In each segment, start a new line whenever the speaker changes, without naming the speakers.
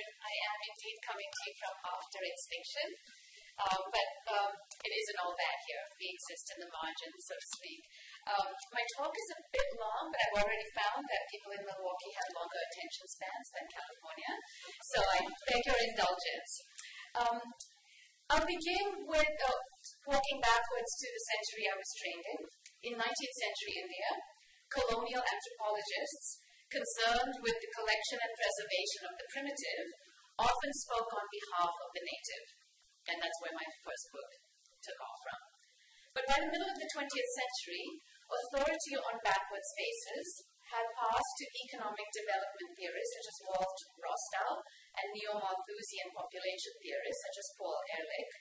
I am indeed coming to you from after extinction. Um, but um, it isn't all bad here. We exist in the margins, so to speak. Um, my talk is a bit long, but I've already found that people in Milwaukee have longer attention spans than California, so I beg your indulgence. Um, I'll begin with uh, walking backwards to the century I was trained in. In 19th century India, colonial anthropologists concerned with the collection and preservation of the primitive often spoke on behalf of the native and that's where my first book took off from. But by the middle of the 20th century, authority on backward spaces had passed to economic development theorists such as Walt Rostow and neo-Malthusian population theorists such as Paul Ehrlich,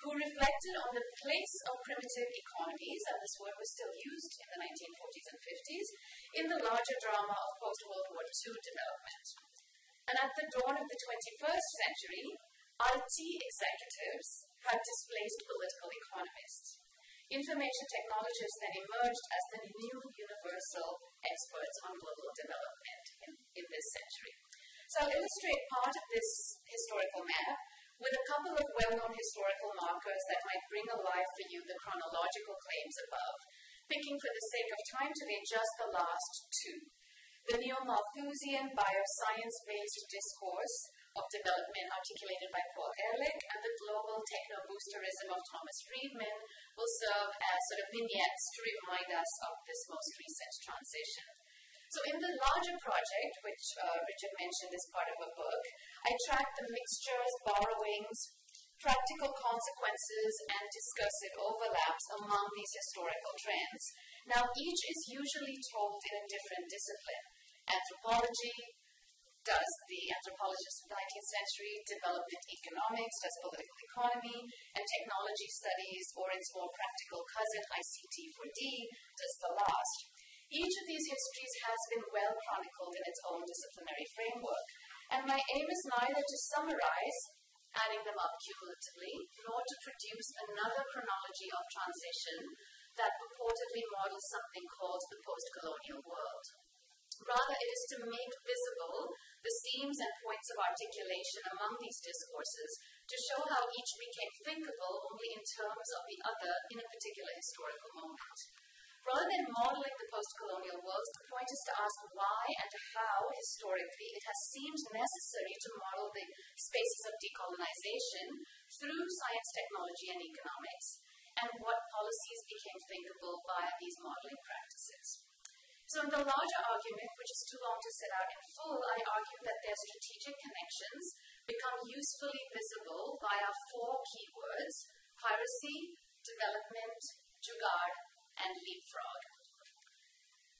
who reflected on the place of primitive economies, and this word was still used in the 1940s and 50s, in the larger drama of post-World War II development. And at the dawn of the 21st century, IT executives have displaced political economists. Information technologists then emerged as the new universal experts on global development in, in this century. So I'll illustrate part of this historical map with a couple of well-known historical markers that might bring alive for you the chronological claims above, picking for the sake of time today just the last two. The Neo-Malthusian bioscience-based discourse of development articulated by Paul Ehrlich and the global techno-boosterism of Thomas Friedman will serve as sort of vignettes to remind us of this most recent transition. So in the larger project, which uh, Richard mentioned as part of a book, I tracked the mixtures, borrowings, practical consequences, and discursive overlaps among these historical trends. Now, each is usually told in a different discipline anthropology, does the anthropologist of the 19th century, development economics, does political economy, and technology studies, or its more practical cousin, ICT for D, does the last. Each of these histories has been well chronicled in its own disciplinary framework, and my aim is neither to summarize, adding them up cumulatively, nor to produce another chronology of transition that purportedly models something called the post colonial world. Rather, it is to make visible the seams and points of articulation among these discourses to show how each became thinkable only in terms of the other in a particular historical moment. Rather than modeling the post colonial world, the point is to ask why and how, historically, it has seemed necessary to model the spaces of decolonization through science, technology, and economics, and what policies became thinkable via these modeling practices. So in the larger argument, which is too long to set out in full, I argue that their strategic connections become usefully visible via four keywords piracy, development, jugaad, and leapfrog.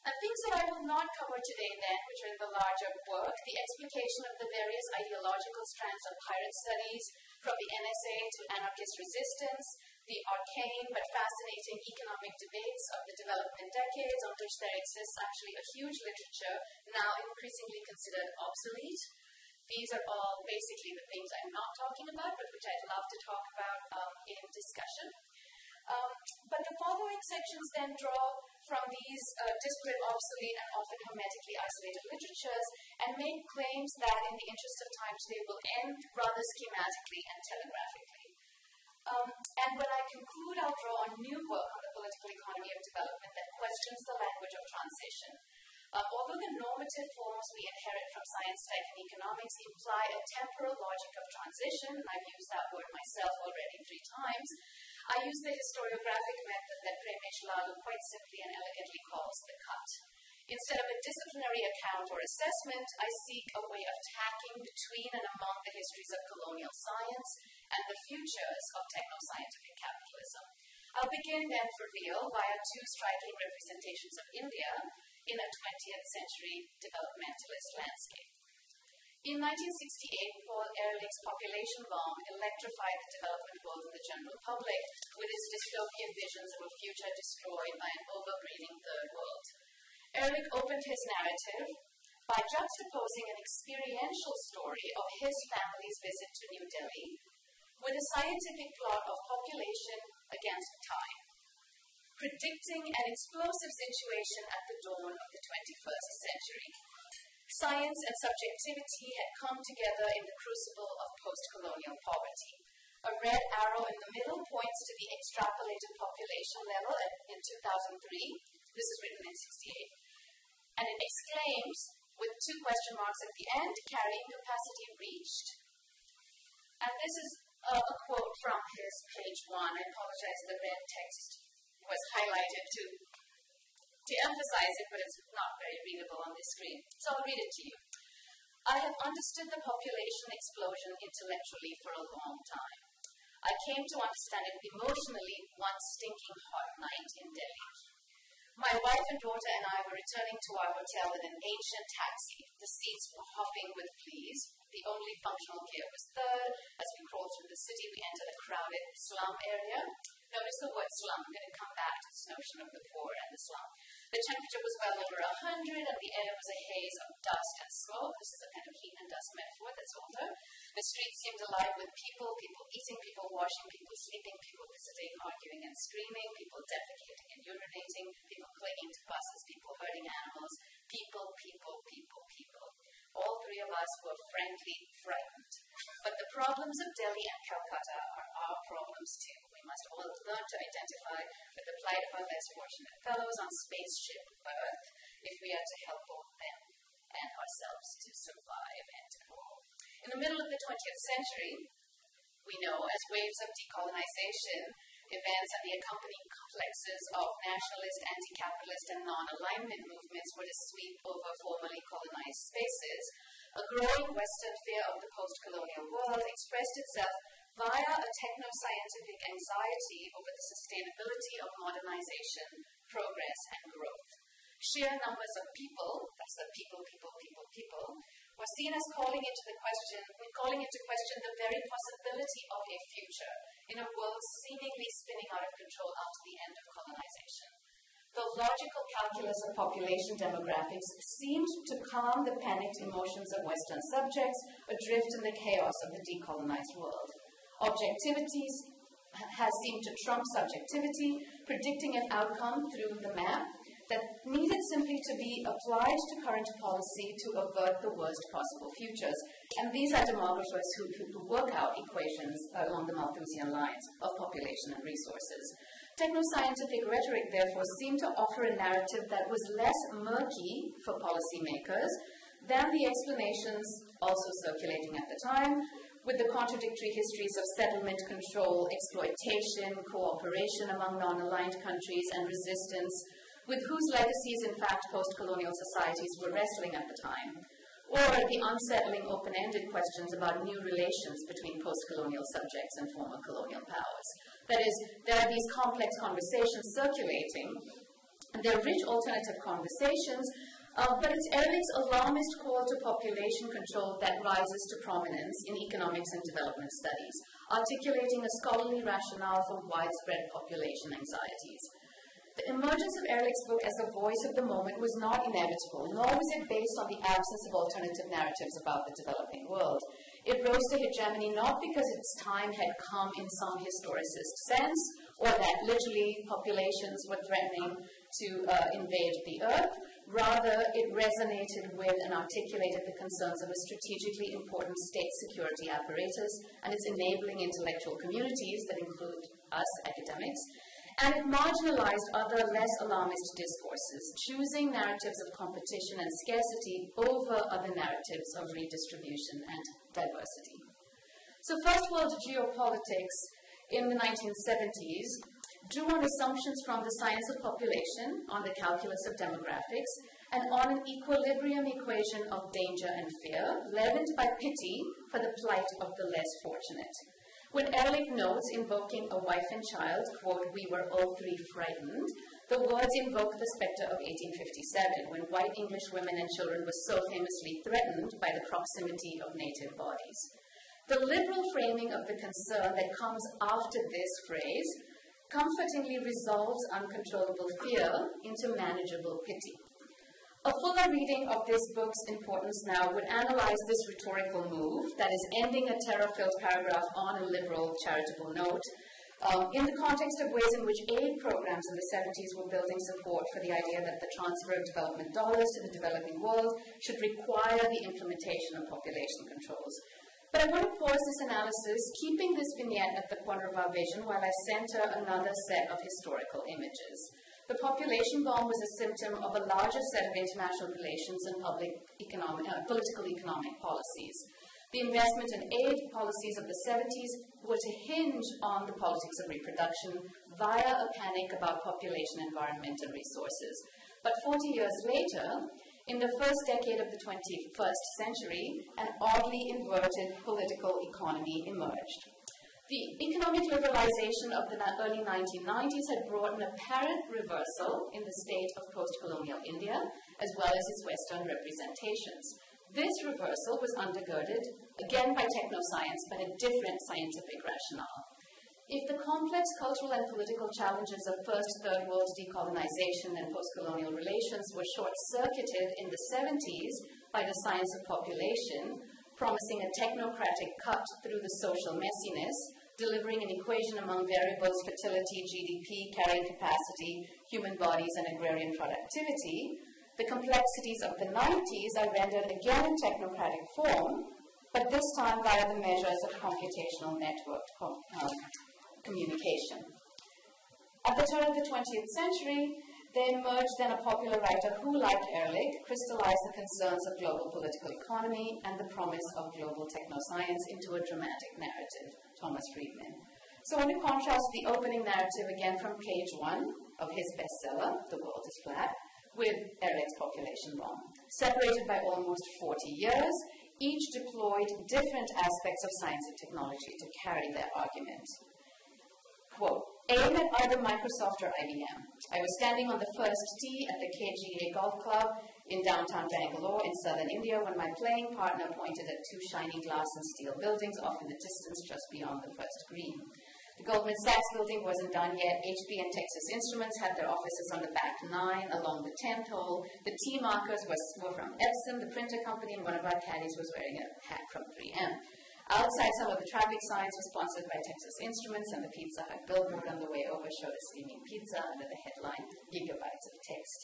And things that I will not cover today, then, which are in the larger work, the explication of the various ideological strands of pirate studies, from the NSA to anarchist resistance, the arcane but fascinating economic debates of the development decades, on which there exists actually a huge literature now increasingly considered obsolete. These are all basically the things I'm not talking about, but which I'd love to talk about um, in discussion. Um, but the following sections then draw from these uh, disparate, obsolete, and often hermetically isolated literatures and make claims that, in the interest of time today, will end rather schematically and telegraphically. Um, and when I conclude, I'll draw on new work on the political economy of development that questions the language of transition. Uh, although the normative forms we inherit from science, tech, and economics imply a temporal logic of transition, I've used that word myself already three times, I use the historiographic method that Premesh Lalu quite simply and elegantly calls the cut. Instead of a disciplinary account or assessment, I seek a way of tacking between and among the histories of colonial science and the futures of techno-scientific capitalism. I'll begin then for real via two striking representations of India in a 20th century developmentalist landscape. In 1968, Paul Ehrlich's population bomb electrified the development world and the general public with its dystopian visions of a future destroyed by an overbreeding third world. Ehrlich opened his narrative by juxtaposing an experiential story of his family's visit to New Delhi with a scientific plot of population against time, predicting an explosive situation at the dawn of the 21st century. Science and subjectivity had come together in the crucible of post colonial poverty. A red arrow in the middle points to the extrapolated population level in 2003. This is written in 68. And it exclaims, with two question marks at the end, carrying capacity reached. And this is a, a quote from his page one. I apologize, the red text was highlighted to emphasize it, but it's not very readable on the screen. So I'll read it to you. I have understood the population explosion intellectually for a long time. I came to understand it emotionally one stinking hot night in Delhi. My wife and daughter and I were returning to our hotel in an ancient taxi. The seats were hopping with fleas. The only functional gear was third. As we crawled through the city, we entered a crowded slum area. Notice the word slum. I'm going to come back to this notion of the poor and the slum. The temperature was well over 100, and the air was a haze of dust and smoke. This is a kind of heat and dust metaphor that's older. The streets seemed alive with people, people eating, people washing, people sleeping, people visiting, arguing and screaming, people defecating and urinating, people clinging to buses, people hurting animals, people, people, people, people. All three of us were frankly frightened. But the problems of Delhi and Calcutta are our problems too. Must all learn to identify with the plight of our less fortunate fellows on spaceship Earth if we are to help both them and ourselves to survive and to grow. In the middle of the 20th century, we know as waves of decolonization events and the accompanying complexes of nationalist, anti capitalist, and non alignment movements were to sweep over formerly colonized spaces, a growing Western fear of the post colonial world expressed itself via a techno scientific anxiety over the sustainability of modernization, progress, and growth. Sheer numbers of people, that's the people, people, people, people, were seen as calling into the question, calling into question the very possibility of a future in a world seemingly spinning out of control after the end of colonization. The logical calculus of population demographics seemed to calm the panicked emotions of Western subjects adrift in the chaos of the decolonized world. Objectivity has seemed to trump subjectivity, predicting an outcome through the map that needed simply to be applied to current policy to avert the worst possible futures. And these are demographers who, who work out equations uh, along the Malthusian lines of population and resources. Techno-scientific rhetoric, therefore, seemed to offer a narrative that was less murky for policymakers than the explanations also circulating at the time, with the contradictory histories of settlement control, exploitation, cooperation among non aligned countries, and resistance with whose legacies, in fact, post colonial societies were wrestling at the time, or the unsettling open ended questions about new relations between post colonial subjects and former colonial powers. That is, there are these complex conversations circulating, and they're rich alternative conversations, uh, but it's Ehrlich's alarmist call to population control that rises to prominence in economics and development studies, articulating a scholarly rationale for widespread population anxieties. The emergence of Ehrlich's book as a voice of the moment was not inevitable, nor was it based on the absence of alternative narratives about the developing world. It rose to hegemony not because its time had come in some historicist sense, or that literally populations were threatening to uh, invade the earth. Rather, it resonated with and articulated the concerns of a strategically important state security apparatus and its enabling intellectual communities that include us academics and it marginalized other less alarmist discourses, choosing narratives of competition and scarcity over other narratives of redistribution and diversity. So, First World geopolitics in the 1970s drew on assumptions from the science of population, on the calculus of demographics, and on an equilibrium equation of danger and fear, leavened by pity for the plight of the less fortunate. When Ehrlich notes invoking a wife and child, quote, we were all three frightened, the words invoke the specter of 1857, when white English women and children were so famously threatened by the proximity of native bodies. The liberal framing of the concern that comes after this phrase comfortingly resolves uncontrollable fear into manageable pity. A fuller reading of this book's importance now would analyze this rhetorical move, that is, ending a terror filled paragraph on a liberal charitable note, Um, in the context of ways in which aid programs in the 70s were building support for the idea that the transfer of development dollars to the developing world should require the implementation of population controls. But I want to pause this analysis, keeping this vignette at the corner of our vision while I center another set of historical images. The population bomb was a symptom of a larger set of international relations and public economic, uh, political economic policies. The investment and aid policies of the 70s were to hinge on the politics of reproduction via a panic about population, environment, and resources. But 40 years later, in the first decade of the 21st century, an oddly inverted political economy emerged. The economic liberalization of the early 1990s had brought an apparent reversal in the state of post colonial India, as well as its Western representations. This reversal was undergirded, again by technoscience, but a different scientific rationale. If the complex cultural and political challenges of first, third world decolonization and post colonial relations were short circuited in the 70s by the science of population, promising a technocratic cut through the social messiness, delivering an equation among variables fertility, GDP, carrying capacity, human bodies, and agrarian productivity, the complexities of the 90s are rendered again in technocratic form, but this time via the measures of computational networked com um, communication. At the turn of the 20th century, there emerged then a popular writer who, like Ehrlich, crystallized the concerns of global political economy and the promise of global technoscience into a dramatic narrative, Thomas Friedman. So want to contrast the opening narrative again from page one of his bestseller, The World is Flat, with Ehrlich's population bomb. Separated by almost 40 years, each deployed different aspects of science and technology to carry their argument. Quote, aim at either Microsoft or IBM. I was standing on the first tee at the KGA Golf Club in downtown Bangalore in southern India when my playing partner pointed at two shiny glass and steel buildings off in the distance just beyond the first green. The Goldman Sachs building wasn't done yet. HP and Texas Instruments had their offices on the back nine along the 10th hole. The T markers were from Epson, the printer company, and one of our caddies was wearing a hat from 3M. Outside, some of the traffic signs were sponsored by Texas Instruments, and the Pizza Hut billboard on the way over showed a steaming pizza under the headline Gigabytes of Text.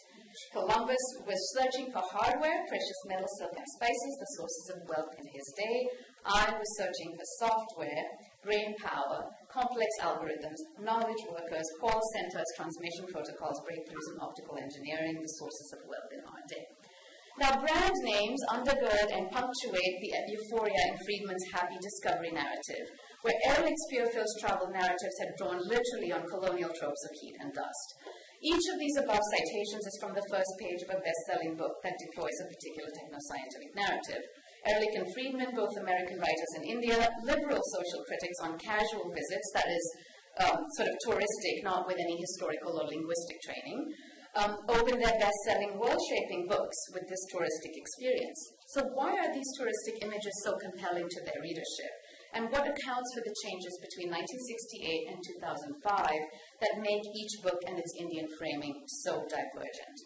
Columbus was searching for hardware, precious metals, silk, and spices, the sources of wealth in his day. I was searching for software, brain power, complex algorithms, knowledge workers, call centers, transmission protocols, breakthroughs in optical engineering, the sources of wealth in our day. Now, brand names undergird and punctuate the euphoria in Friedman's happy discovery narrative, where Ehrlich's fear-filled travel narratives had drawn literally on colonial tropes of heat and dust. Each of these above citations is from the first page of a best-selling book that deploys a particular techno-scientific narrative. Ehrlich and Friedman, both American writers in India, liberal social critics on casual visits, that is, um, sort of touristic, not with any historical or linguistic training, um, their best selling world shaping books with this touristic experience. So, why are these touristic images so compelling to their readership? And what accounts for the changes between 1968 and 2005 that make each book and its Indian framing so divergent?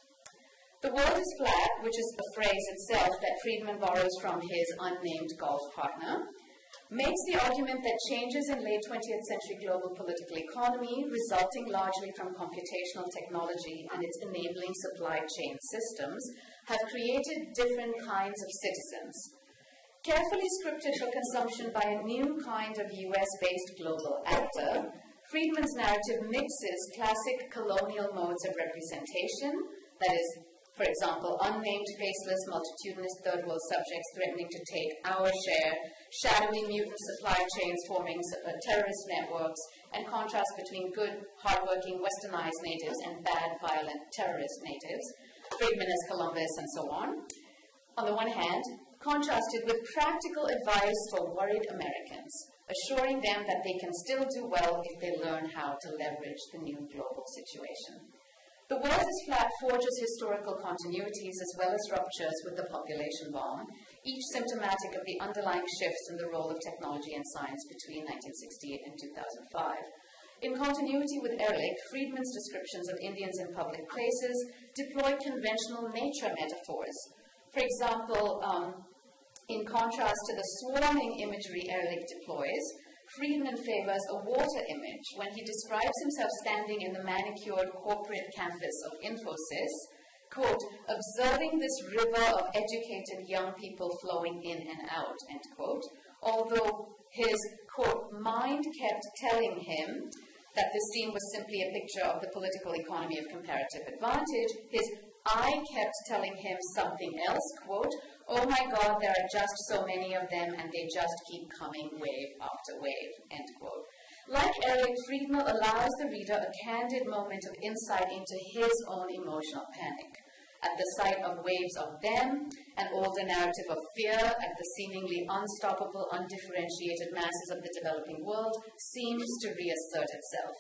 The world is flat, which is a phrase itself that Friedman borrows from his unnamed golf partner, makes the argument that changes in late 20th century global political economy, resulting largely from computational technology and its enabling supply chain systems, have created different kinds of citizens. Carefully scripted for consumption by a new kind of US based global actor, Friedman's narrative mixes classic colonial modes of representation, that is, for example, unnamed, faceless, multitudinous third world subjects threatening to take our share, shadowy mutant supply chains forming uh, terrorist networks, and contrast between good, hardworking, westernized natives and bad, violent, terrorist natives, Friedman as Columbus, and so on. On the one hand, contrasted with practical advice for worried Americans, assuring them that they can still do well if they learn how to leverage the new global situation. The world is flat forges historical continuities as well as ruptures with the population bomb, each symptomatic of the underlying shifts in the role of technology and science between 1968 and 2005. In continuity with Ehrlich, Friedman's descriptions of Indians in public places deploy conventional nature metaphors. For example, um, in contrast to the swarming imagery Ehrlich deploys, Friedman favors a water image when he describes himself standing in the manicured corporate campus of Infosys, quote, observing this river of educated young people flowing in and out, end quote, although his, quote, mind kept telling him that the scene was simply a picture of the political economy of comparative advantage, his I kept telling him something else, quote, oh my God, there are just so many of them and they just keep coming wave after wave, end quote. Like Ehrlich, Friedman allows the reader a candid moment of insight into his own emotional panic. At the sight of waves of them, an older narrative of fear at the seemingly unstoppable, undifferentiated masses of the developing world seems to reassert itself.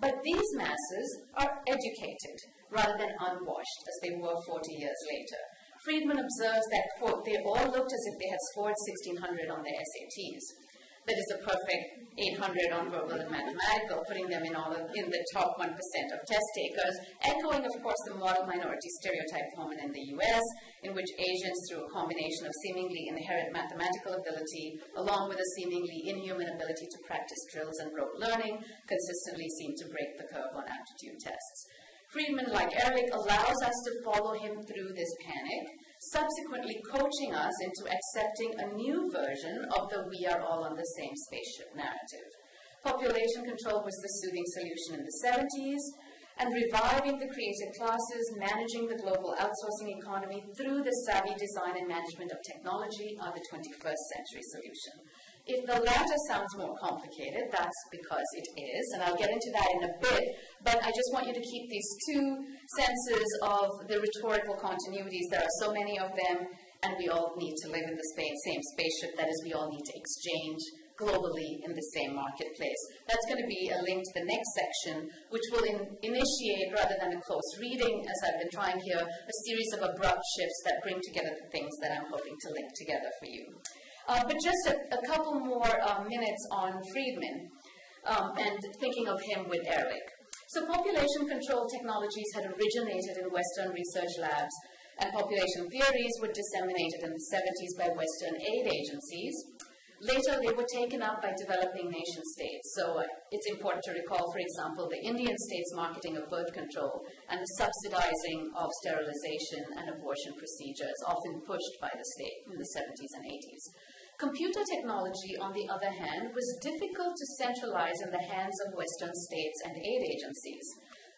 But these masses are educated rather than unwashed as they were 40 years later. Friedman observes that, quote, they all looked as if they had scored 1600 on their SATs. That is a perfect 800 on verbal and mathematical, putting them in all of, in the top 1% of test takers, echoing, of course, the model minority stereotype common in the US, in which Asians, through a combination of seemingly inherent mathematical ability, along with a seemingly inhuman ability to practice drills and rote learning, consistently seem to break the curve on aptitude tests. Friedman, like Ehrlich, allows us to follow him through this panic, subsequently coaching us into accepting a new version of the we are all on the same spaceship narrative. Population control was the soothing solution in the 70s, and reviving the creative classes, managing the global outsourcing economy through the savvy design and management of technology are the 21st century solution. If the latter sounds more complicated, that's because it is, and I'll get into that in a bit, but I just want you to keep these two senses of the rhetorical continuities. There are so many of them, and we all need to live in the same spaceship. That is, we all need to exchange globally in the same marketplace. That's going to be a link to the next section, which will in, initiate, rather than a close reading, as I've been trying here, a series of abrupt shifts that bring together the things that I'm hoping to link together for you. Uh, but just a, a couple more uh, minutes on Friedman um, and thinking of him with Ehrlich. So population control technologies had originated in Western research labs, and population theories were disseminated in the 70s by Western aid agencies. Later, they were taken up by developing nation states. So uh, it's important to recall, for example, the Indian state's marketing of birth control and the subsidizing of sterilization and abortion procedures, often pushed by the state in the 70s and 80s. Computer technology, on the other hand, was difficult to centralize in the hands of Western states and aid agencies.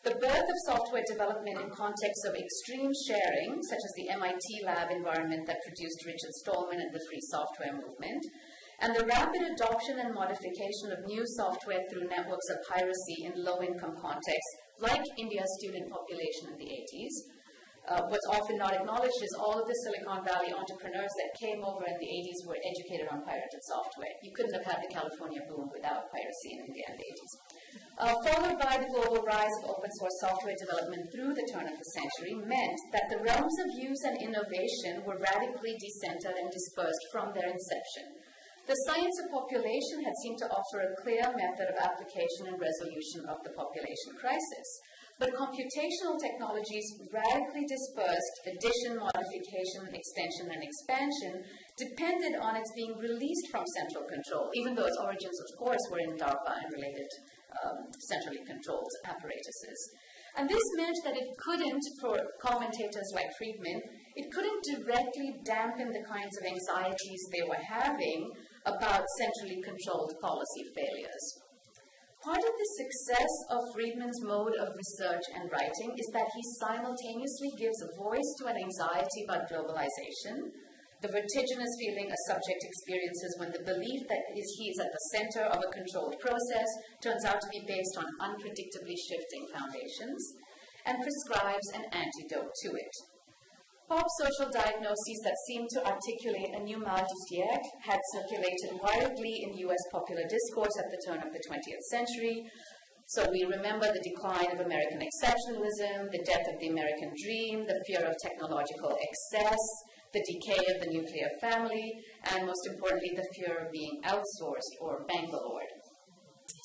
The birth of software development in contexts of extreme sharing, such as the MIT lab environment that produced Richard Stallman and the free software movement, and the rapid adoption and modification of new software through networks of piracy in low income contexts, like India's student population in the 80s, uh, what's often not acknowledged is all of the Silicon Valley entrepreneurs that came over in the 80s were educated on pirated software. You couldn't have had the California boom without piracy in the 80s. Uh, followed by the global rise of open source software development through the turn of the century meant that the realms of use and innovation were radically decentered and dispersed from their inception. The science of population had seemed to offer a clear method of application and resolution of the population crisis. But computational technologies radically dispersed addition, modification, extension, and expansion depended on its being released from central control, even though its origins, of course, were in DARPA and related um, centrally controlled apparatuses. And this meant that it couldn't, for commentators like Friedman, it couldn't directly dampen the kinds of anxieties they were having about centrally controlled policy failures. Part of the success of Friedman's mode of research and writing is that he simultaneously gives a voice to an anxiety about globalization, the vertiginous feeling a subject experiences when the belief that he is at the center of a controlled process turns out to be based on unpredictably shifting foundations, and prescribes an antidote to it. Pop social diagnoses that seemed to articulate a new mal siècle had circulated widely in US popular discourse at the turn of the 20th century. So we remember the decline of American exceptionalism, the death of the American dream, the fear of technological excess, the decay of the nuclear family, and most importantly, the fear of being outsourced or bangalored.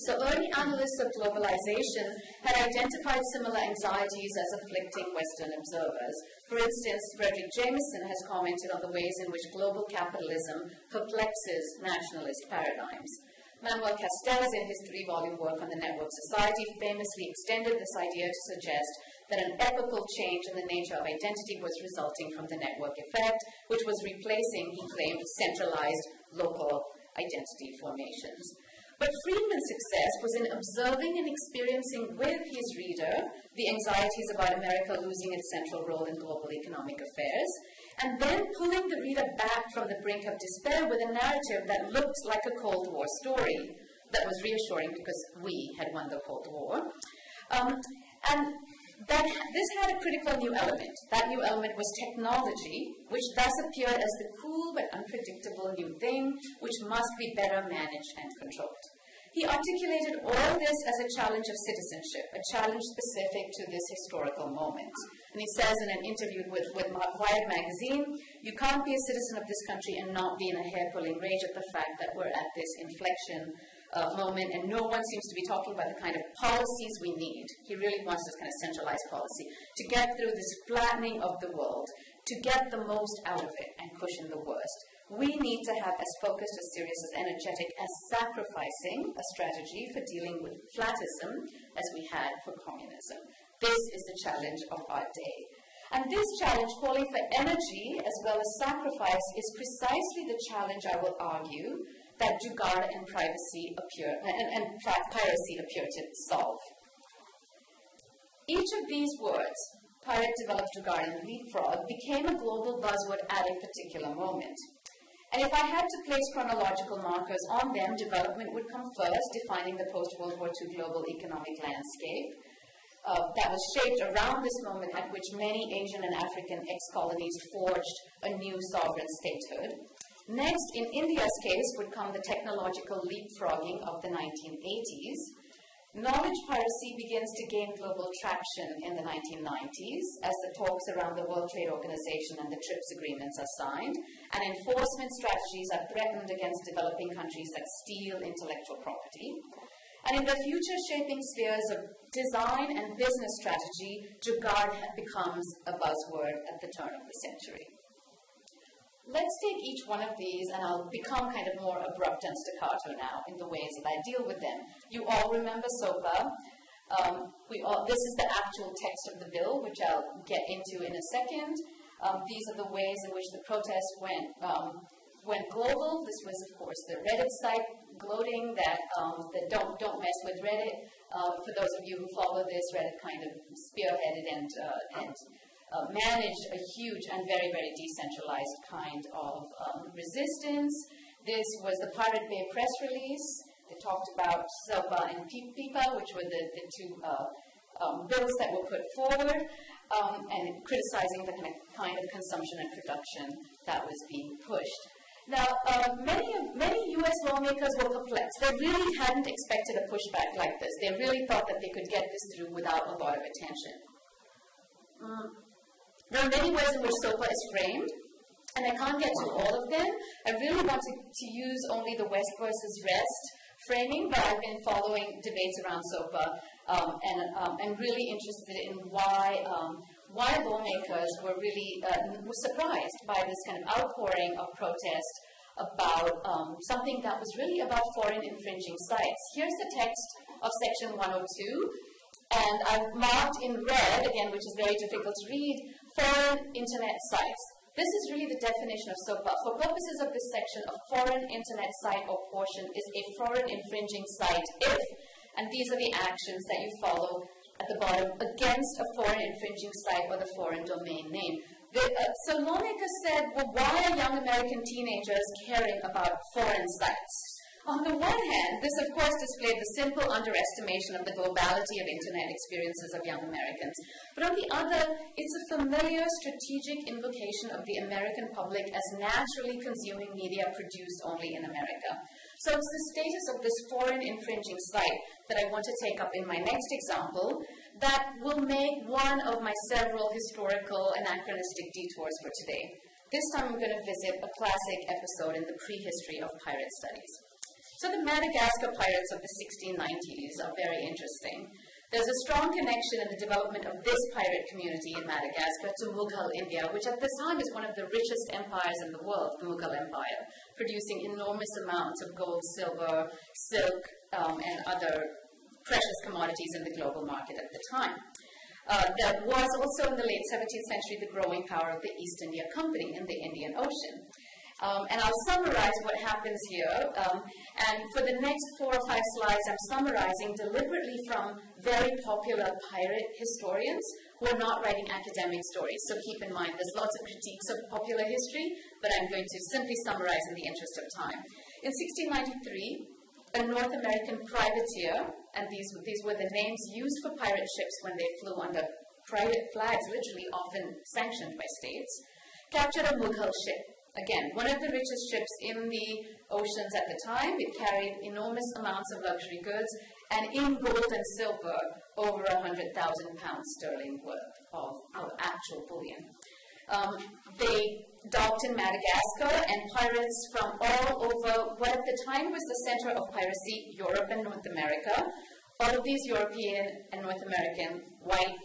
So early analysts of globalization had identified similar anxieties as afflicting Western observers. For instance, Fredric Jameson has commented on the ways in which global capitalism perplexes nationalist paradigms. Manuel Castells, in his three volume work on the network society, famously extended this idea to suggest that an epochal change in the nature of identity was resulting from the network effect, which was replacing, he claimed, centralized local identity formations. But Friedman's success was in observing and experiencing with his reader the anxieties about America losing its central role in global economic affairs, and then pulling the reader back from the brink of despair with a narrative that looked like a Cold War story that was reassuring because we had won the Cold War. Um, and that, this had a critical new element. That new element was technology, which thus appeared as the cool but unpredictable new thing which must be better managed and controlled. He articulated all this as a challenge of citizenship, a challenge specific to this historical moment. And he says in an interview with, with Wired magazine, you can't be a citizen of this country and not be in a hair pulling rage at the fact that we're at this inflection uh, moment and no one seems to be talking about the kind of policies we need. He really wants this kind of centralized policy to get through this flattening of the world, to get the most out of it and cushion the worst. We need to have as focused, as serious, as energetic, as sacrificing a strategy for dealing with flatism as we had for communism. This is the challenge of our day. And this challenge, calling for energy as well as sacrifice, is precisely the challenge, I will argue, that Jugaad and privacy appear, and, and piracy appear to solve. Each of these words, pirate developed Jugaad and leapfrog, became a global buzzword at a particular moment. And if I had to place chronological markers on them, development would come first, defining the post World War II global economic landscape. Uh, that was shaped around this moment at which many Asian and African ex colonies forged a new sovereign statehood. Next, in India's case, would come the technological leapfrogging of the 1980s, Knowledge piracy begins to gain global traction in the 1990s as the talks around the World Trade Organization and the TRIPS agreements are signed, and enforcement strategies are threatened against developing countries that steal intellectual property. And in the future shaping spheres of design and business strategy, Jugaad becomes a buzzword at the turn of the century. Let's take each one of these, and I'll become kind of more abrupt and staccato now in the ways that I deal with them. You all remember SOPA. Um, we all, this is the actual text of the bill, which I'll get into in a second. Um, these are the ways in which the protest went um, went global. This was, of course, the Reddit site gloating that um, that don't don't mess with Reddit. Uh, for those of you who follow this, Reddit kind of spearheaded and uh, and uh, managed a huge and very, very decentralized kind of um, resistance. This was the Pirate Bay press release. It talked about SOPA and PIPA, which were the, the two uh, um, bills that were put forward, um, and criticizing the kind of, kind of consumption and production that was being pushed. Now, uh, many, many U.S. lawmakers were perplexed. They really hadn't expected a pushback like this. They really thought that they could get this through without a lot of attention. Mm. There are many ways in which SOPA is framed, and I can't get to all of them. I really want to, to use only the West versus Rest framing, but I've been following debates around SOPA um, and um, I'm really interested in why um, why lawmakers were really uh, were surprised by this kind of outpouring of protest about um, something that was really about foreign infringing sites. Here's the text of Section 102, and I've marked in red, again, which is very difficult to read, foreign internet sites. This is really the definition of SOPA. For purposes of this section, a foreign internet site or portion is a foreign infringing site if, and these are the actions that you follow at the bottom, against a foreign infringing site or the foreign domain name. The, uh, so lawmakers said, well, why are young American teenagers caring about foreign sites? On the one hand, this of course displayed the simple underestimation of the globality of internet experiences of young Americans. But on the other, it's a familiar strategic invocation of the American public as naturally consuming media produced only in America. So it's the status of this foreign infringing site that I want to take up in my next example that will make one of my several historical anachronistic detours for today. This time I'm going to visit a classic episode in the prehistory of pirate studies. So the Madagascar pirates of the 1690s are very interesting. There's a strong connection in the development of this pirate community in Madagascar to Mughal India, which at this time is one of the richest empires in the world, the Mughal Empire, producing enormous amounts of gold, silver, silk, um, and other precious commodities in the global market at the time. Uh, there was also in the late 17th century the growing power of the East India Company in the Indian Ocean. Um, and I'll summarize what happens here. Um, and for the next four or five slides, I'm summarizing deliberately from very popular pirate historians who are not writing academic stories. So keep in mind, there's lots of critiques of popular history, but I'm going to simply summarize in the interest of time. In 1693, a North American privateer, and these, these were the names used for pirate ships when they flew under private flags, literally often sanctioned by states, captured a Mughal ship Again, one of the richest ships in the oceans at the time. It carried enormous amounts of luxury goods and in gold and silver, over 100,000 pounds sterling worth of, of actual bullion. Um, they docked in Madagascar, and pirates from all over what at the time was the center of piracy, Europe and North America. All of these European and North American white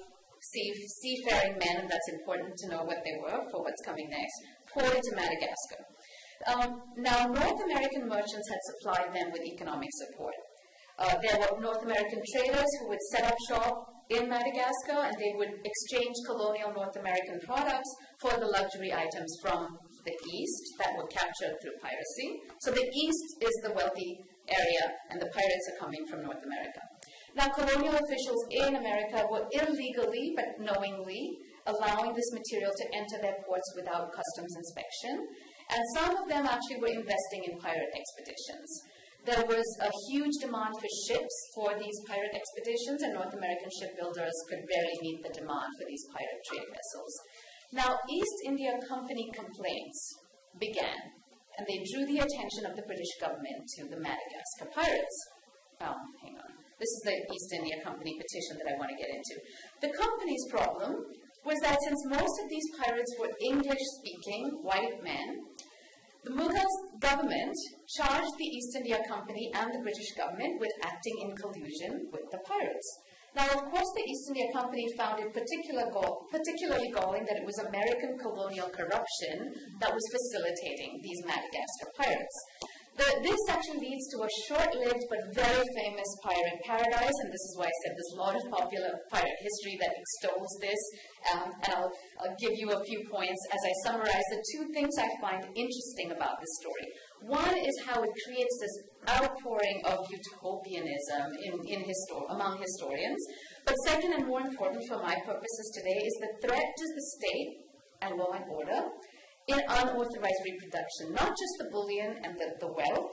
sea, seafaring men, and that's important to know what they were for what's coming next, poured into Madagascar. Um, now, North American merchants had supplied them with economic support. Uh, there were North American traders who would set up shop in Madagascar and they would exchange colonial North American products for the luxury items from the East that were captured through piracy. So the East is the wealthy area and the pirates are coming from North America. Now, colonial officials in America were illegally but knowingly allowing this material to enter their ports without customs inspection, and some of them actually were investing in pirate expeditions. There was a huge demand for ships for these pirate expeditions, and North American shipbuilders could barely meet the demand for these pirate trade vessels. Now, East India Company complaints began, and they drew the attention of the British government to the Madagascar pirates. Well, hang on. This is the East India Company petition that I want to get into. The company's problem was that since most of these pirates were English speaking white men, the Mughal government charged the East India Company and the British government with acting in collusion with the pirates. Now, of course, the East India Company found it particular gall, particularly galling that it was American colonial corruption that was facilitating these Madagascar pirates. The, this actually leads to a short-lived but very famous pirate paradise, and this is why I said there's a lot of popular pirate history that extols this, um, and I'll, I'll give you a few points as I summarize the two things I find interesting about this story. One is how it creates this outpouring of utopianism in, in histor- among historians, but second and more important for my purposes today is the threat to the state and law and order in unauthorized reproduction, not just the bullion and the, the wealth,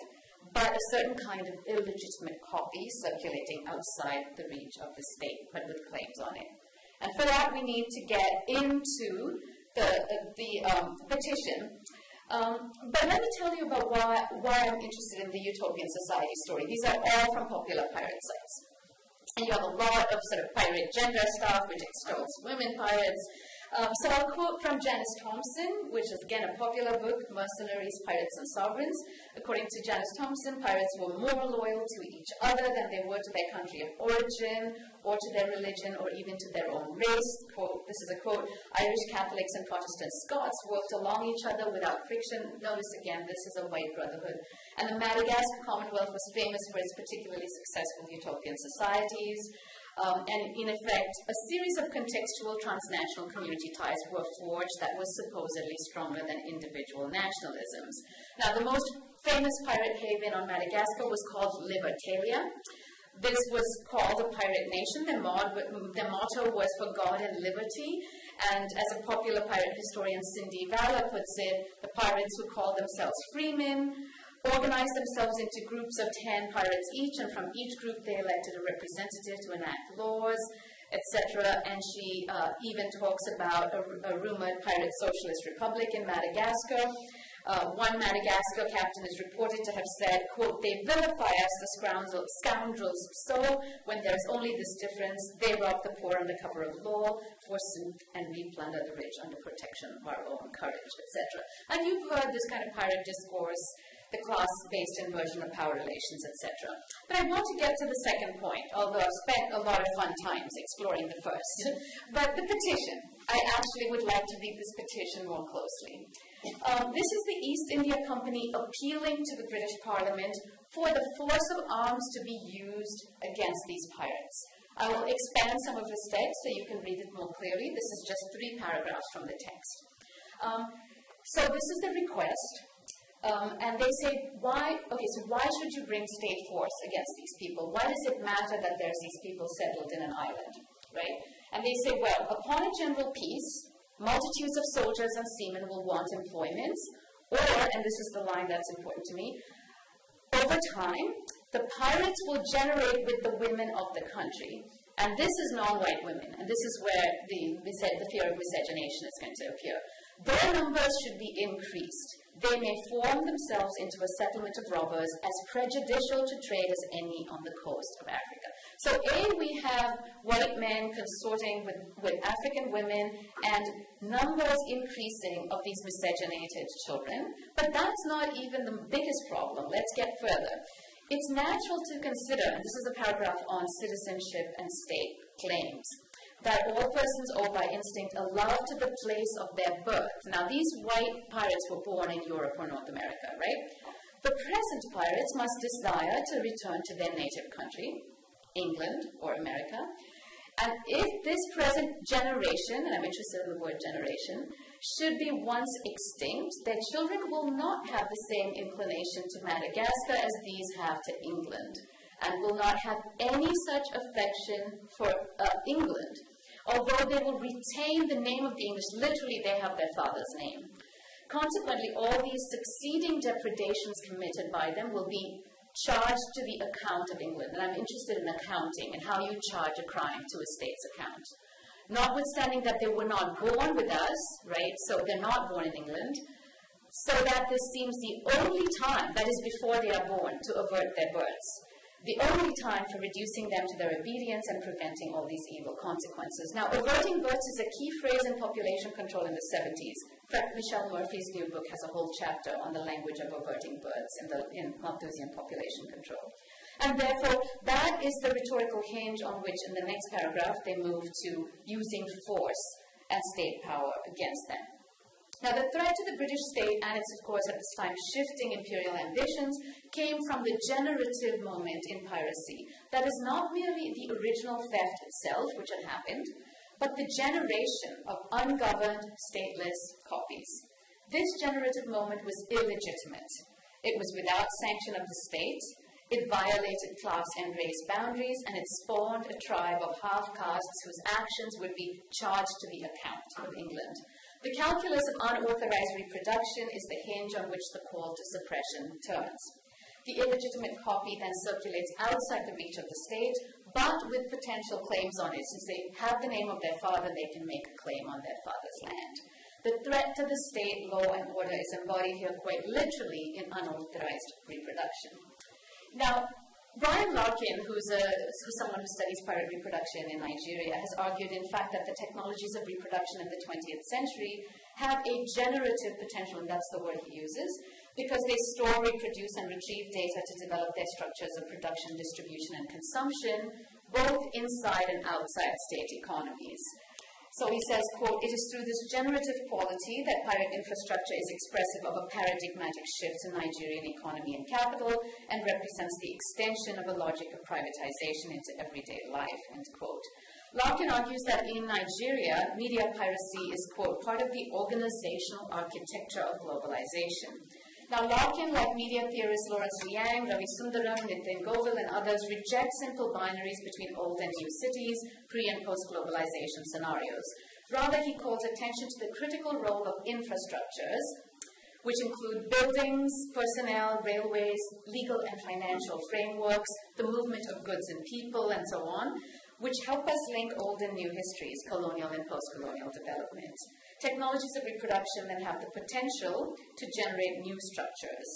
but a certain kind of illegitimate copy circulating outside the reach of the state, but with claims on it. And for that, we need to get into the, the um, petition. Um, but let me tell you about why, why I'm interested in the Utopian Society story. These are all from popular pirate sites. And you have a lot of sort of pirate gender stuff, which extols women pirates, um, so I'll quote from Janice Thomson, which is again a popular book, Mercenaries, Pirates and Sovereigns. According to Janice Thomson, pirates were more loyal to each other than they were to their country of origin or to their religion or even to their own race. Quote, this is a quote, Irish Catholics and Protestant Scots worked along each other without friction. Notice again, this is a white brotherhood. And the Madagascar Commonwealth was famous for its particularly successful utopian societies. Um, and in effect, a series of contextual transnational community ties were forged that was supposedly stronger than individual nationalisms. Now, the most famous pirate haven on Madagascar was called Libertalia. This was called a pirate nation. The, mod, the motto was for God and liberty. And as a popular pirate historian, Cindy Vallar puts it, the pirates who called themselves freemen organized themselves into groups of 10 pirates each, and from each group they elected a representative to enact laws, etc. And she uh, even talks about a, a, rumored pirate socialist republic in Madagascar. Uh, one Madagascar captain is reported to have said, quote, they vilify us, the scoundrels, scoundrels so when there's only this difference, they rob the poor under cover of law, forsooth, and we plunder the rich under protection of our own courage, etc. And you've heard this kind of pirate discourse the class-based inversion of power relations, etc. But I want to get to the second point, although I've spent a lot of fun times exploring the first. but the petition, I actually would like to read this petition more closely. Um, this is the East India Company appealing to the British Parliament for the force of arms to be used against these pirates. I will expand some of this text so you can read it more clearly. This is just three paragraphs from the text. Um, so this is the request, um, and they say, why, okay, so why should you bring state force against these people? Why does it matter that there's these people settled in an island, right? And they say, well, upon a general peace, multitudes of soldiers and seamen will want employment, or, and this is the line that's important to me, over time, the pirates will generate with the women of the country. And this is non-white women, and this is where the, the fear of miscegenation is going to appear. Their numbers should be increased. They may form themselves into a settlement of robbers as prejudicial to trade as any on the coast of Africa. So, A, we have white men consorting with, with African women and numbers increasing of these miscegenated children. But that's not even the biggest problem. Let's get further. It's natural to consider, and this is a paragraph on citizenship and state claims, that all persons owe by instinct a love to the place of their birth. Now, these white pirates were born in Europe or North America, right? The present pirates must desire to return to their native country, England or America. And if this present generation, and I'm interested in the word generation, should be once extinct, their children will not have the same inclination to Madagascar as these have to England, and will not have any such affection for uh, England although they will retain the name of the English, literally they have their father's name. Consequently, all these succeeding depredations committed by them will be charged to the account of England. And I'm interested in accounting and how you charge a crime to a state's account. Notwithstanding that they were not born with us, right? So they're not born in England. So that this seems the only time, that is before they are born, to avert their births the only time for reducing them to their obedience and preventing all these evil consequences. Now, averting births is a key phrase in population control in the 70s. In fact, Michelle Murphy's new book has a whole chapter on the language of averting births in, in Malthusian population control. And therefore, that is the rhetorical hinge on which, in the next paragraph, they move to using force and state power against them. Now, the threat to the British state and its, of course, at this time shifting imperial ambitions came from the generative moment in piracy. That is not merely the original theft itself, which had happened, but the generation of ungoverned, stateless copies. This generative moment was illegitimate. It was without sanction of the state, it violated class and race boundaries, and it spawned a tribe of half castes whose actions would be charged to the account of England. The calculus of unauthorized reproduction is the hinge on which the call to suppression turns. The illegitimate copy then circulates outside the reach of the state, but with potential claims on it. Since they have the name of their father, they can make a claim on their father's land. The threat to the state, law, and order is embodied here quite literally in unauthorized reproduction. Now, Brian Larkin, who's, a, someone who studies pirate reproduction in Nigeria, has argued, in fact, that the technologies of reproduction in the 20th century have a generative potential, and that's the word he uses, because they store, reproduce, and retrieve data to develop their structures of production, distribution, and consumption, both inside and outside state economies. So he says, quote, it is through this generative quality that pirate infrastructure is expressive of a paradigmatic shift in Nigerian economy and capital and represents the extension of a logic of privatization into everyday life, end quote. Larkin argues that in Nigeria, media piracy is, quote, part of the organizational architecture of globalization. Now, Larkin, like media theorists Lawrence Liang, Ravi Sundaram, Nitin Govil, and others, reject simple binaries between old and new cities, pre and post globalization scenarios. Rather, he calls attention to the critical role of infrastructures, which include buildings, personnel, railways, legal and financial frameworks, the movement of goods and people, and so on, which help us link old and new histories, colonial and post colonial development technologies of reproduction then have the potential to generate new structures.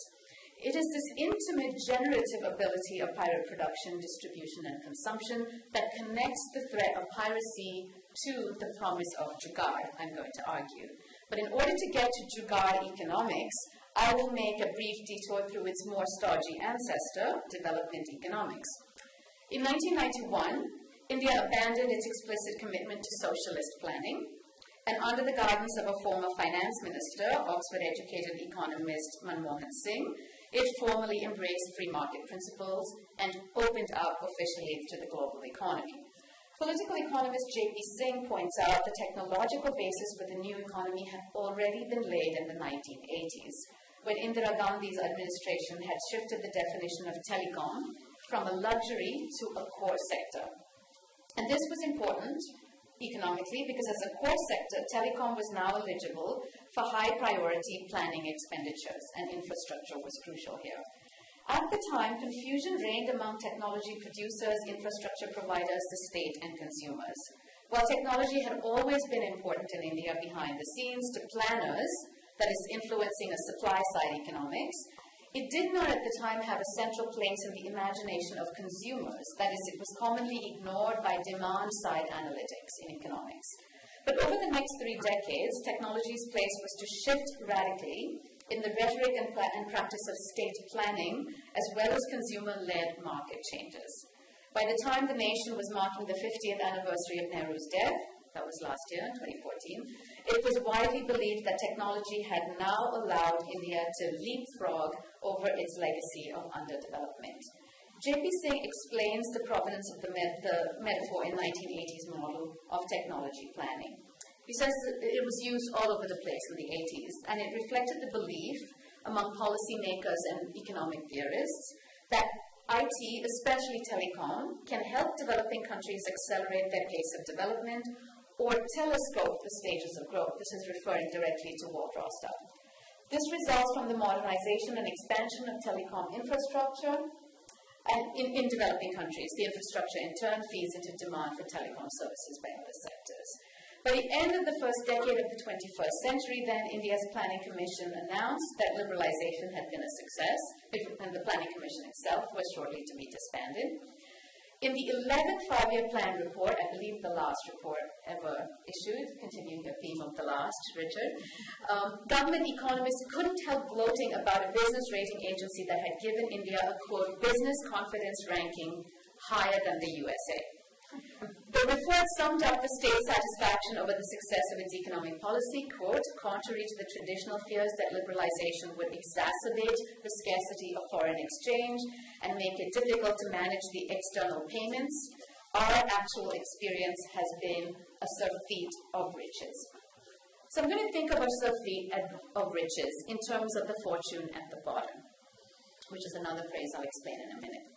It is this intimate generative ability of pirate production, distribution, and consumption that connects the threat of piracy to the promise of jugaad, I'm going to argue. But in order to get to jugaad economics, I will make a brief detour through its more stodgy ancestor, development economics. In 1991, India abandoned its explicit commitment to socialist planning, and under the guidance of a former finance minister, Oxford educated economist Manmohan Singh, it formally embraced free market principles and opened up officially to the global economy. Political economist J.P. Singh points out the technological basis for the new economy had already been laid in the 1980s, when Indira Gandhi's administration had shifted the definition of telecom from a luxury to a core sector. And this was important economically because as a core sector, telecom was now eligible for high priority planning expenditures, and infrastructure was crucial here. At the time, confusion reigned among technology producers, infrastructure providers, the state, and consumers. While technology had always been important in India behind the scenes to planners, that is, influencing a supply side economics, it did not at the time have a central place in the imagination of consumers. That is, it was commonly ignored by demand side analytics in economics. But over the next three decades, technology's place was to shift radically in the rhetoric and, and practice of state planning, as well as consumer led market changes. By the time the nation was marking the 50th anniversary of Nehru's death, that was last year, 2014, it was widely believed that technology had now allowed India to leapfrog over its legacy of underdevelopment. J.P. Singh explains the provenance of the, met- the metaphor in 1980s model of technology planning. He says it was used all over the place in the 80s, and it reflected the belief among policymakers and economic theorists that IT, especially telecom, can help developing countries accelerate their pace of development or telescope the stages of growth. This is referring directly to Walt Rostow. This results from the modernization and expansion of telecom infrastructure and in, in developing countries. The infrastructure in turn feeds into demand for telecom services by other sectors. By the end of the first decade of the 21st century, then, India's Planning Commission announced that liberalization had been a success, and the Planning Commission itself was shortly to be disbanded. In the 11th five year plan report, I believe the last report ever issued, continuing the theme of the last, Richard, um, government economists couldn't help gloating about a business rating agency that had given India a quote, business confidence ranking higher than the USA. The report summed up the state's satisfaction over the success of its economic policy, quote, contrary to the traditional fears that liberalization would exacerbate the scarcity of foreign exchange and make it difficult to manage the external payments, our actual experience has been a surfeit of riches. So I'm going to think of a surfeit of riches in terms of the fortune at the bottom, which is another phrase I'll explain in a minute.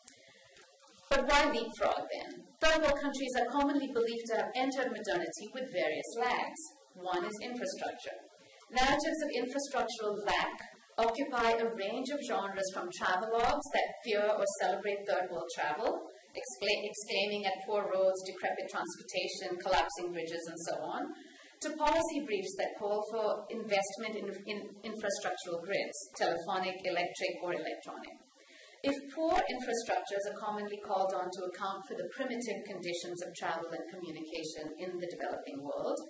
But why leapfrog then? Third world countries are commonly believed to have entered modernity with various lags. One is infrastructure. Narratives of infrastructural lack occupy a range of genres from travelogues that fear or celebrate third world travel, exclaiming at poor roads, decrepit transportation, collapsing bridges, and so on, to policy briefs that call for investment in, in infrastructural grids, telephonic, electric, or electronic. If poor infrastructures are commonly called on to account for the primitive conditions of travel and communication in the developing world,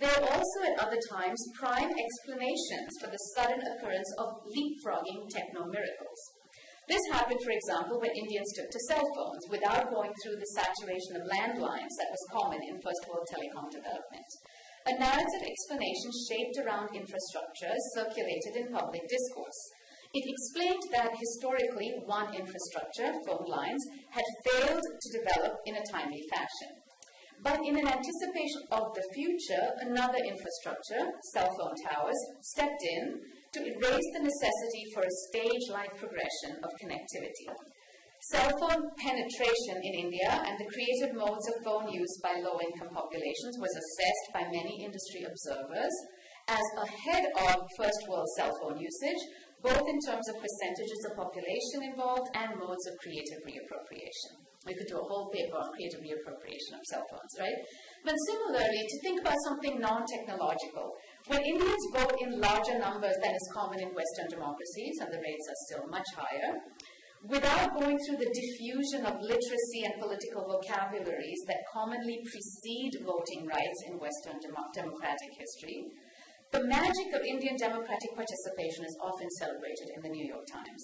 they are also at other times prime explanations for the sudden occurrence of leapfrogging techno miracles. This happened, for example, when Indians took to cell phones without going through the saturation of landlines that was common in first world telecom development. A narrative explanation shaped around infrastructures circulated in public discourse. It explained that historically one infrastructure, phone lines, had failed to develop in a timely fashion. But in an anticipation of the future, another infrastructure, cell phone towers, stepped in to erase the necessity for a stage like progression of connectivity. Cell phone penetration in India and the creative modes of phone use by low income populations was assessed by many industry observers as ahead of first world cell phone usage, both in terms of percentages of population involved and modes of creative reappropriation. We could do a whole paper on creative reappropriation of cell phones, right? But similarly, to think about something non technological, when Indians vote in larger numbers than is common in Western democracies, and the rates are still much higher, without going through the diffusion of literacy and political vocabularies that commonly precede voting rights in Western democratic history, The magic of Indian democratic participation is often celebrated in the New York Times.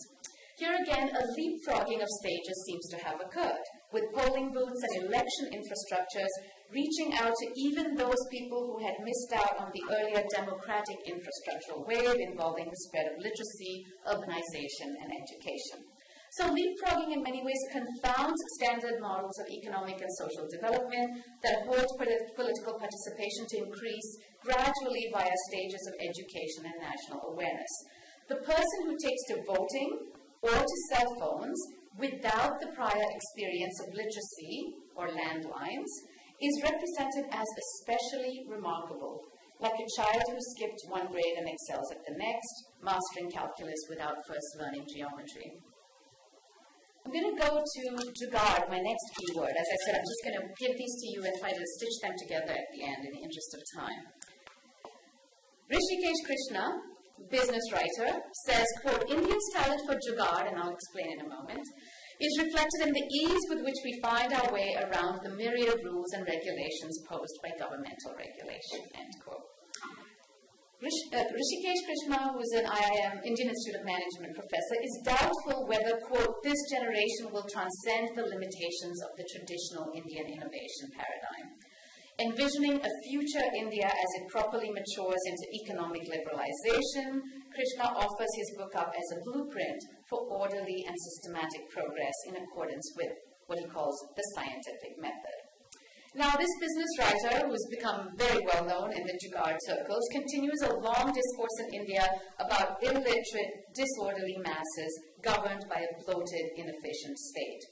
Here again, a leapfrogging of stages seems to have occurred, with polling booths and election infrastructures reaching out to even those people who had missed out on the earlier democratic infrastructural wave involving the spread of literacy, urbanization, and education. So leapfrogging in many ways confounds standard models of economic and social development that hold political participation to increase gradually via stages of education and national awareness. The person who takes to voting or to cell phones without the prior experience of literacy or landlines is represented as especially remarkable, like a child who skipped one grade and excels at the next, mastering calculus without first learning geometry. I'm going to go to Jugaad, my next keyword. As I said, I'm just going to give these to you and try to stitch them together at the end in the interest of time. Hrishikesh Krishna, business writer, says, quote, India's talent for Jugaad, and I'll explain in a moment, is reflected in the ease with which we find our way around the myriad rules and regulations posed by governmental regulation, end quote. Rish, uh, Hrishikesh Krishna, who is an IIM Indian Institute of Management professor, is doubtful whether, quote, this generation will transcend the limitations of the traditional Indian innovation paradigm. Envisioning a future India as it properly matures into economic liberalization, Krishna offers his book up as a blueprint for orderly and systematic progress in accordance with what he calls the scientific method. Now, this business writer, who has become very well known in the Jugaad circles, continues a long discourse in India about illiterate, disorderly masses governed by a bloated, inefficient state.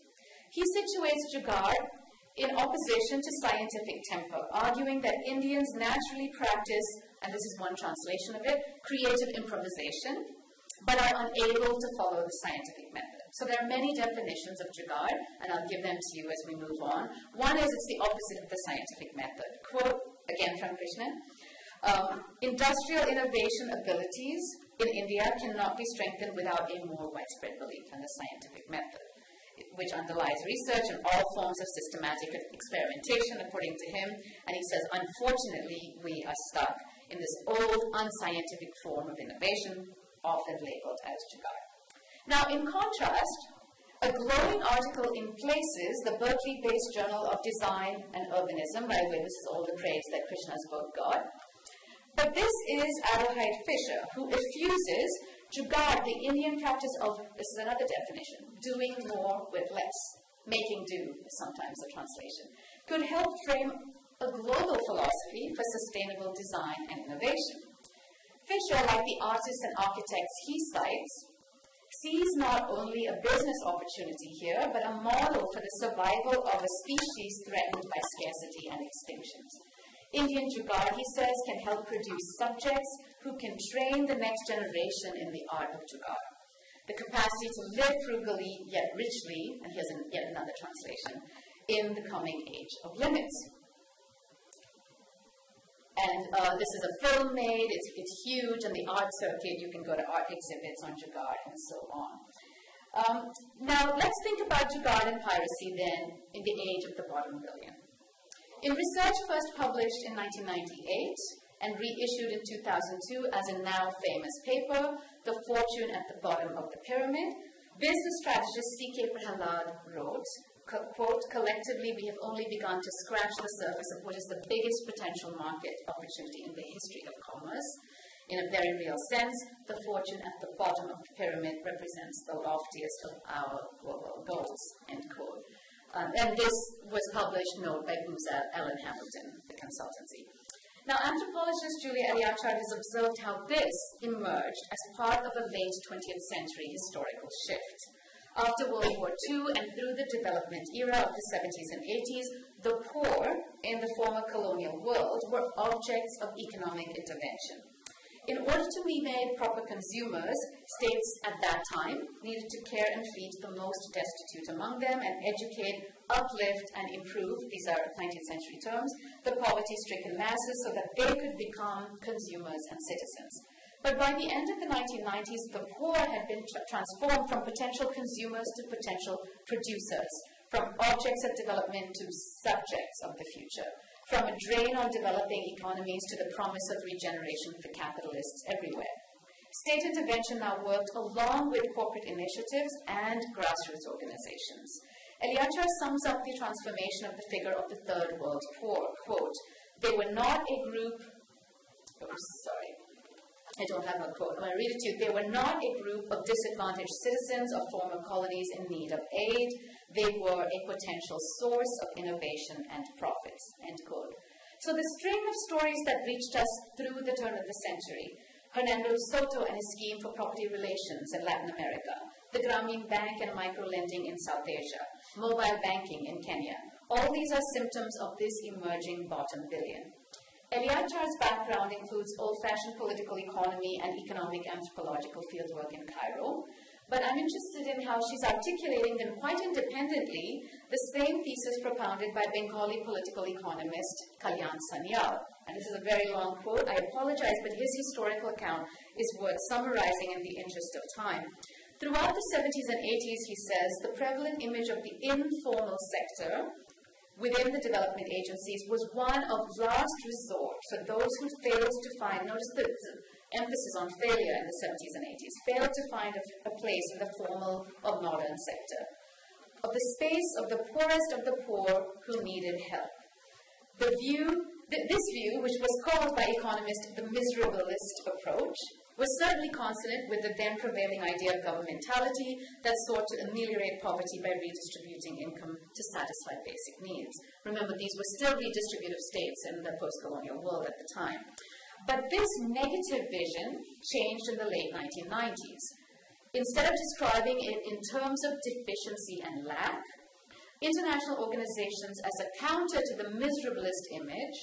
He situates Jugaad in opposition to scientific temper, arguing that Indians naturally practice, and this is one translation of it, creative improvisation, but are unable to follow the scientific method. So there are many definitions of jugaad, and I'll give them to you as we move on. One is it's the opposite of the scientific method. Quote again from Krishnan. Um, industrial innovation abilities in India cannot be strengthened without a more widespread belief in the scientific method, which underlies research and all forms of systematic experimentation, according to him. And he says, unfortunately, we are stuck in this old, unscientific form of innovation, often labeled as jugaad. Now, in contrast, a glowing article in Places, the Berkeley based Journal of Design and Urbanism, by the way, this is all the praise that Krishna's book got. But this is Adelheid Fischer, who effuses Jugaad, the Indian practice of, this is another definition, doing more with less, making do is sometimes a translation, could help frame a global philosophy for sustainable design and innovation. Fischer, like the artists and architects he cites, sees not only a business opportunity here, but a model for the survival of a species threatened by scarcity and extinctions. Indian Jugaad, he says, can help produce subjects who can train the next generation in the art of Jugaad. The capacity to live frugally yet richly, and here's an, yet another translation, in the coming age of limits. And uh, this is a film made, it's, it's huge, and the art circuit, you can go to art exhibits on Jugaad and so on. Um, now, let's think about Jugaad and piracy then in the age of the bottom billion. In research first published in 1998 and reissued in 2002 as a now famous paper, The Fortune at the Bottom of the Pyramid, business strategist C.K. Prahalad wrote, quote, collectively, we have only begun to scratch the surface of what is the biggest potential market opportunity in the history of commerce. In a very real sense, the fortune at the bottom of the pyramid represents the loftiest of our global goals, end quote. Um, and this was published, note, by Booz Allen Hamilton, the consultancy. Now, anthropologist Julia Elyachar has observed how this emerged as part of a late 20th century historical shift. After World War II and through the development era of the 70s and 80s, the poor in the former colonial world were objects of economic intervention. In order to be made proper consumers, states at that time needed to care and feed the most destitute among them and educate, uplift, and improve, these are 19th century terms, the poverty stricken masses so that they could become consumers and citizens. But by the end of the 1990s, the poor had been tra- transformed from potential consumers to potential producers, from objects of development to subjects of the future, from a drain on developing economies to the promise of regeneration for capitalists everywhere. State intervention now worked along with corporate initiatives and grassroots organizations. Elyachar sums up the transformation of the figure of the third world poor. Quote, they were not a group, oh, sorry, I don't have a quote. I'm going to read it to you. They were not a group of disadvantaged citizens of former colonies in need of aid. They were a potential source of innovation and profits. End quote. So the string of stories that reached us through the turn of the century, Hernando Soto and his scheme for property relations in Latin America, the Grameen Bank and microlending in South Asia, mobile banking in Kenya, all these are symptoms of this emerging bottom billion. Elyachar's background includes old-fashioned political economy and economic anthropological fieldwork in Cairo, but I'm interested in how she's articulating them quite independently the same thesis propounded by Bengali political economist Kalyan Sanyal. And this is a very long quote. I apologize, but his historical account is worth summarizing in the interest of time. Throughout the 70s and 80s, he says, the prevalent image of the informal sector within the development agencies was one of last resort for those who failed to find, notice the emphasis on failure in the 70s and 80s, failed to find a, a place in the formal or modern sector, of the space of the poorest of the poor who needed help. The view, th- this view, which was called by economists the miserablist approach, was certainly consonant with the then prevailing idea of governmentality that sought to ameliorate poverty by redistributing income to satisfy basic needs. Remember, these were still redistributive states in the post colonial world at the time. But this negative vision changed in the late 1990s. Instead of describing it in terms of deficiency and lack, international organizations, as a counter to the miserablist image,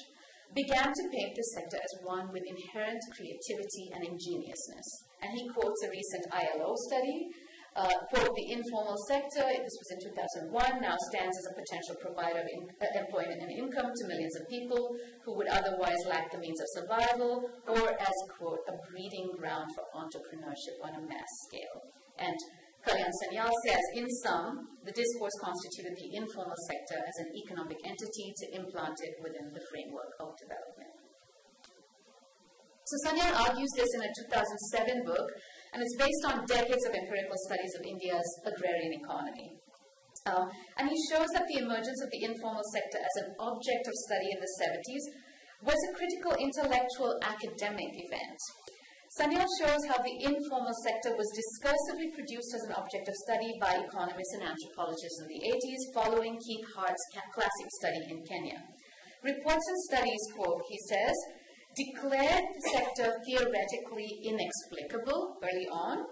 began to paint the sector as one with inherent creativity and ingeniousness. And he quotes a recent ILO study. Uh, quote, the informal sector, this was in 2001, now stands as a potential provider of in, uh, employment and income to millions of people who would otherwise lack the means of survival, or as, quote, a breeding ground for entrepreneurship on a mass scale. And Kalyan Sanyal says, in sum, the discourse constituted the informal sector as an economic entity to implant it within the framework of development. So Sanyal argues this in a 2007 book, and it's based on decades of empirical studies of India's agrarian economy. Uh, and he shows that the emergence of the informal sector as an object of study in the 70s was a critical intellectual academic event Sanyal shows how the informal sector was discursively produced as an object of study by economists and anthropologists in the 80s, following Keith Hart's classic study in Kenya. Reports and studies, quote, he says, declared the sector theoretically inexplicable early on,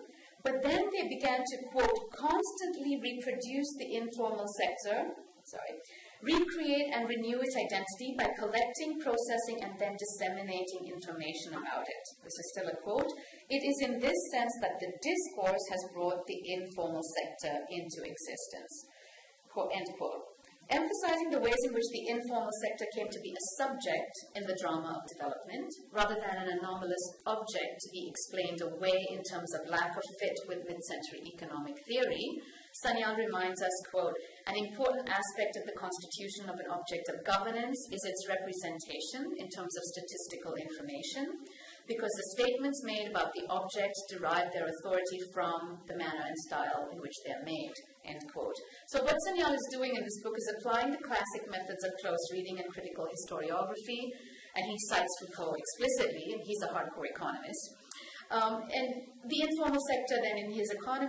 but then they began to, quote, constantly reproduce the informal sector, sorry, recreate and renew its identity by collecting, processing, and then disseminating information about it. This is still a quote. It is in this sense that the discourse has brought the informal sector into existence. Quote, end quote. Emphasizing the ways in which the informal sector came to be a subject in the drama of development, rather than an anomalous object to be explained away in terms of lack of fit with mid century economic theory, Sanyal reminds us, quote, an important aspect of the constitution of an object of governance is its representation in terms of statistical information, because the statements made about the object derive their authority from the manner and style in which they are made. End quote. So what Sanyal is doing in this book is applying the classic methods of close reading and critical historiography, and he cites Foucault explicitly, and he's a hardcore economist, um, and the informal sector, then, in his,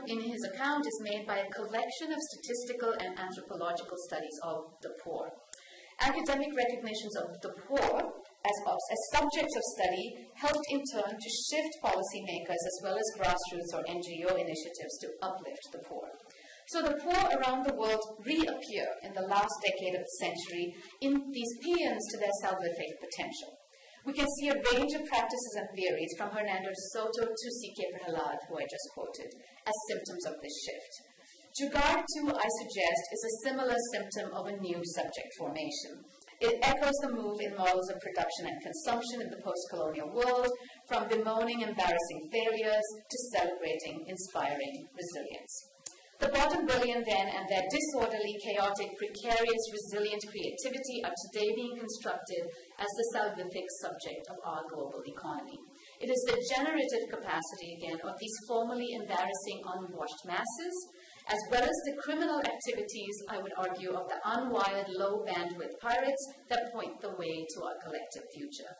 in his account, is made by a collection of statistical and anthropological studies of the poor. Academic recognitions of the poor as, as subjects of study helped in turn to shift policymakers as well as grassroots or NGO initiatives to uplift the poor. So the poor around the world reappear in the last decade of the century in these paeans to their salvific potential. We can see a range of practices and theories from Hernando de Soto to C.K. Prahalad, who I just quoted, as symptoms of this shift. Jugaad, too, I suggest, is a similar symptom of a new subject formation. It echoes the move in models of production and consumption in the post colonial world from bemoaning embarrassing failures to celebrating inspiring resilience. The bottom billion, then, and their disorderly, chaotic, precarious, resilient creativity are today being constructed as the salvific subject of our global economy. It is the generative capacity, again, of these formally embarrassing, unwashed masses, as well as the criminal activities, I would argue, of the unwired, low bandwidth pirates that point the way to our collective future.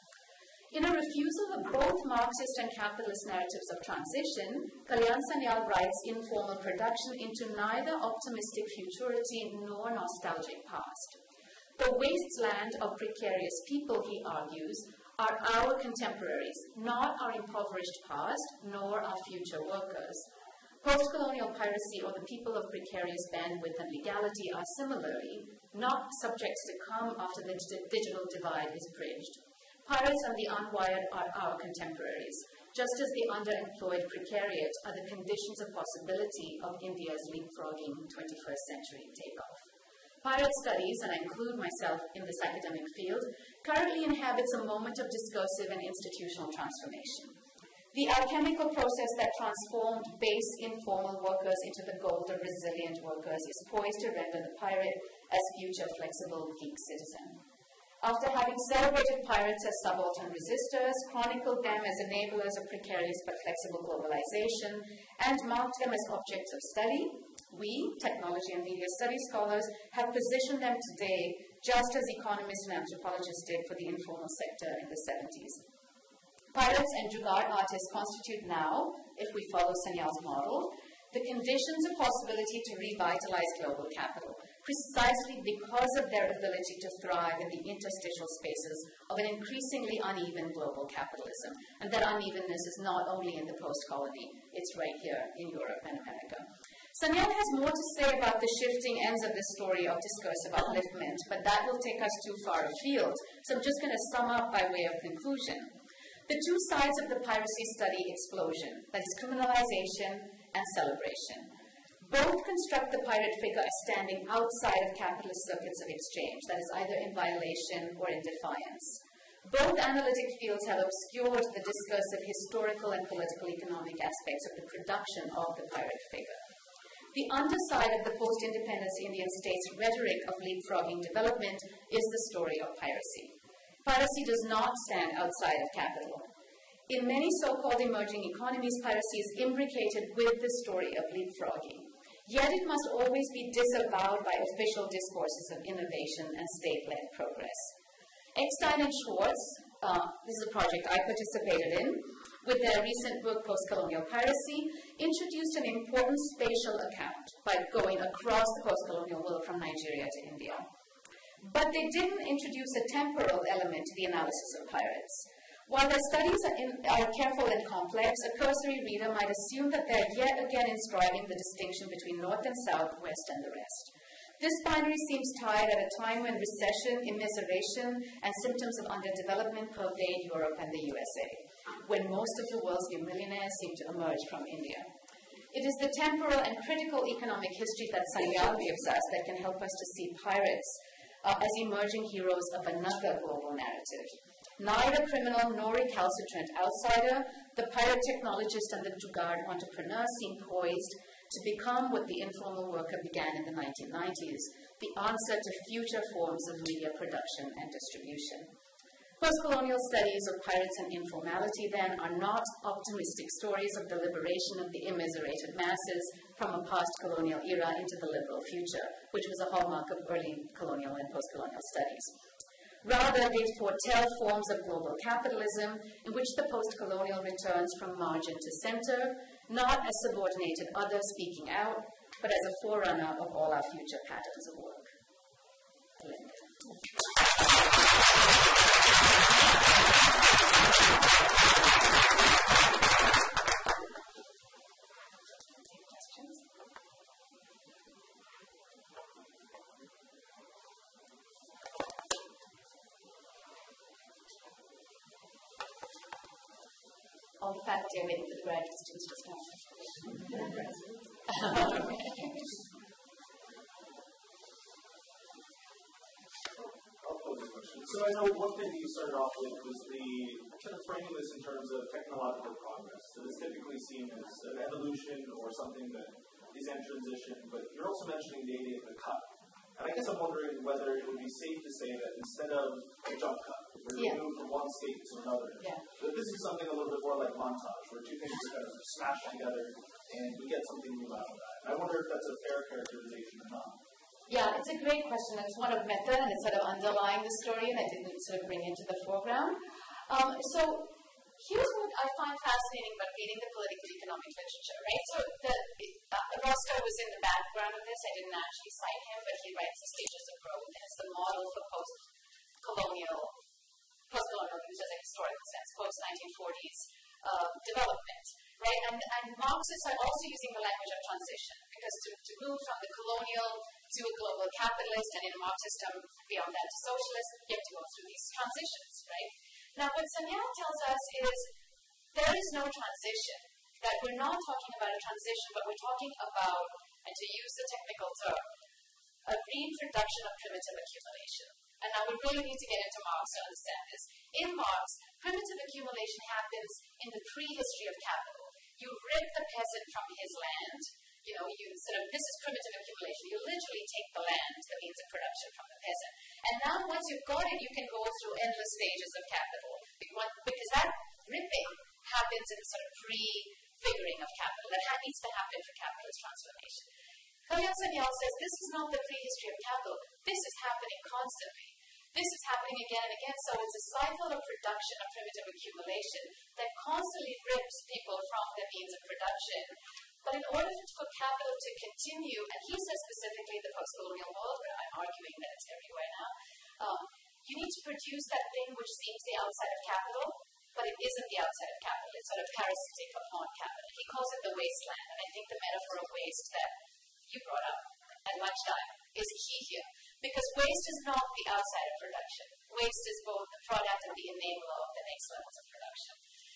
In a refusal of both Marxist and capitalist narratives of transition, Kalyan Sanyal writes informal production into neither optimistic futurity nor nostalgic past. The wasteland of precarious people, he argues, are our contemporaries, not our impoverished past, nor our future workers. Post colonial piracy or the people of precarious bandwidth and legality are similarly not subjects to come after the digital divide is bridged. Pirates and the unwired are our contemporaries, just as the underemployed precariat are the conditions of possibility of India's leapfrogging 21st century takeoff. Pirate studies, and I include myself in this academic field, currently inhabits a moment of discursive and institutional transformation. The alchemical process that transformed base informal workers into the gold of resilient workers is poised to render the pirate as future flexible geek citizen. After having celebrated pirates as subaltern resistors, chronicled them as enablers of precarious but flexible globalization, and marked them as objects of study, we, technology and media studies scholars, have positioned them today just as economists and anthropologists did for the informal sector in the 70s. Pirates and jugaad artists constitute now, if we follow Sanyal's model, the conditions of possibility to revitalize global capital, precisely because of their ability to thrive in the interstitial spaces of an increasingly uneven global capitalism. And that unevenness is not only in the post colony, it's right here in Europe and America. Sanyal has more to say about the shifting ends of this story of discursive upliftment, but that will take us too far afield. So I'm just going to sum up by way of conclusion. The two sides of the piracy study explosion, that is criminalization and celebration. Both construct the pirate figure as standing outside of capitalist circuits of exchange, that is, either in violation or in defiance. Both analytic fields have obscured the discursive historical and political economic aspects of the production of the pirate figure. The underside of the post independence Indian state's rhetoric of leapfrogging development is the story of piracy. Piracy does not stand outside of capital. In many so called emerging economies, piracy is imbricated with the story of leapfrogging. Yet it must always be disavowed by official discourses of innovation and state led progress. Eckstein and Schwarz, uh, this is a project I participated in, with their recent book, Postcolonial Piracy, introduced an important spatial account by going across the postcolonial world from Nigeria to India. But they didn't introduce a temporal element to the analysis of pirates. While their studies are, in, are, careful and complex, a cursory reader might assume that they're yet again inscribing the distinction between North and South, West and the rest. This binary seems tied at a time when recession, immiseration, and symptoms of underdevelopment pervade Europe and the USA, when most of the world's new millionaires seem to emerge from India. It is the temporal and critical economic history that Sanyal gives us that can help us to see pirates uh, as emerging heroes of another global narrative Neither criminal nor recalcitrant outsider, the pirate technologist and the jugaad entrepreneur seem poised to become what the informal worker began in the 1990s, the answer to future forms of media production and distribution. Postcolonial studies of pirates and informality, then, are not optimistic stories of the liberation of the immiserated masses from a past colonial era into the liberal future, which was a hallmark of early colonial and post colonial studies. Rather, they foretell forms of global capitalism in which the post colonial returns from margin to center, not as subordinated others speaking out, but as a forerunner of all our future patterns of work.
This in terms of technological progress. So it's typically seen as an evolution or something that is in transition, but you're also mentioning the idea of the cut. And I guess I'm wondering whether it would be safe to say that instead of a jump cut, we're going to move from one state to another,
yeah.
that this is something a little bit more like montage, where two things are kind of smashed together and we get something new out of that. And I wonder if that's a fair characterization or not.
Yeah, it's a great question. It's one of method and it's sort of underlying the story and I didn't sort of bring into the foreground. Um, so here's what I find fascinating about reading the political economic literature, right? So the, uh, Rostow was in the background of this. I didn't actually cite him, but he writes the stages of growth as the model for post-colonial, post-colonial use as a historical sense, post-1940s uh, development, right? And, and Marxists are also using the language of transition because to, to move from the colonial to a global capitalist and in a Marxist system beyond that to socialist, you have to go through these transitions, right? Now, what Sanyal tells us is there is no transition. That we're not talking about a transition, but we're talking about, and to use the technical term, a reintroduction of primitive accumulation. And now we really need to get into Marx to understand this. In Marx, primitive accumulation happens in the prehistory of capital. You rip the peasant from his land, you know, you sort of, this is primitive accumulation. You literally take the land, the means of production from the peasant. And now once you've got it, you can go through endless stages of capital. Because that ripping happens in the sort of pre-figuring of capital. That needs to happen for capitalist transformation. Sanyal says this is not the prehistory of capital. This is happening constantly. This is happening again and again. So it's a cycle of production of primitive accumulation that constantly rips people from the means of production but in order for capital to continue, and he says specifically the post-colonial world, but I'm arguing that it's everywhere now, um, you need to produce that thing which seems the outside of capital, but it isn't the outside of capital. It's sort of parasitic upon capital. He calls it the wasteland, and I think the metaphor of waste that you brought up at lunchtime is key here. Because waste is not the outside of production. Waste is both the product and the enabler of the next levels of production.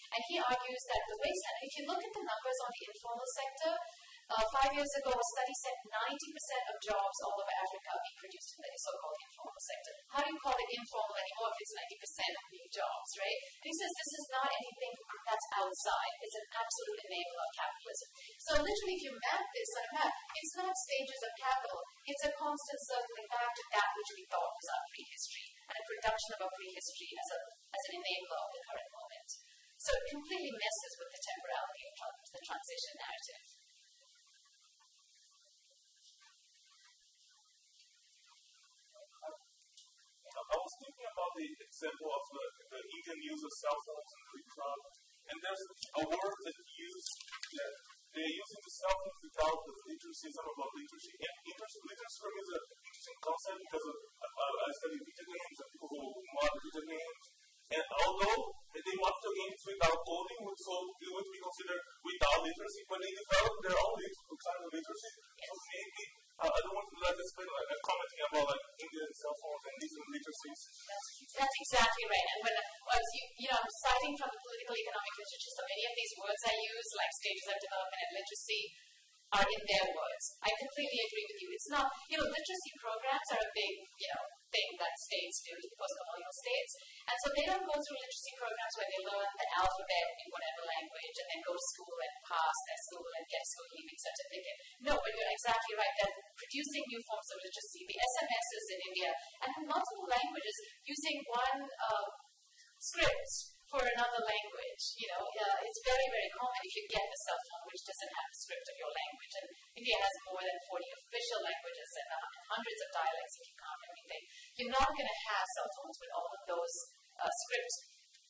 And he argues that the waste, and if you look at the numbers on the informal sector, uh, five years ago, a study said 90% of jobs all over Africa are being produced in the so-called informal sector. How do you call it informal anymore if it's 90% of new jobs, right? And he says this is not anything that's outside. It's an absolute enabler of capitalism. So literally, if you map this on a map, it's not stages of capital. It's a constant circling back to that which we thought was our prehistory, and a production of our prehistory as, a, as an enabler of the current. So it completely messes with the temporality of the transition narrative.
I was thinking about the example of the, the Indian use of cell phones in the club, and there's a word that used that they're using the cell phones without the literacy, some about literacy. And literacy, literacy for me is an interesting concept because of, uh, I study video games and people who mod video games. And although they want to games without coding, so it would be considered without literacy, but they develop their own kind of literacy. So maybe uh, I don't want to let spend like, uh, commenting about like Indian cell phones and different literacies.
That's, that's exactly right. And when you, you know, I'm citing from the political economic literature, so many of these words I use, like stages of development and literacy, are in their words. I completely agree with you. It's not, you know, literacy programs are a big, you know, thing that states do, post-colonial states. And so they don't go through literacy programs where they learn the alphabet in whatever language and then go to school and pass their school and get school leaving certificate. No, but you're exactly right. They're producing new forms of literacy. The SMSs in India and multiple languages using one uh, script for another language. You know, uh, it's very, very common if you get a cell phone which doesn't have the script of your language. And India has more than 40 official languages and, uh, hundreds of dialects if you count everything. You're not going to have cell phones with all of those uh, script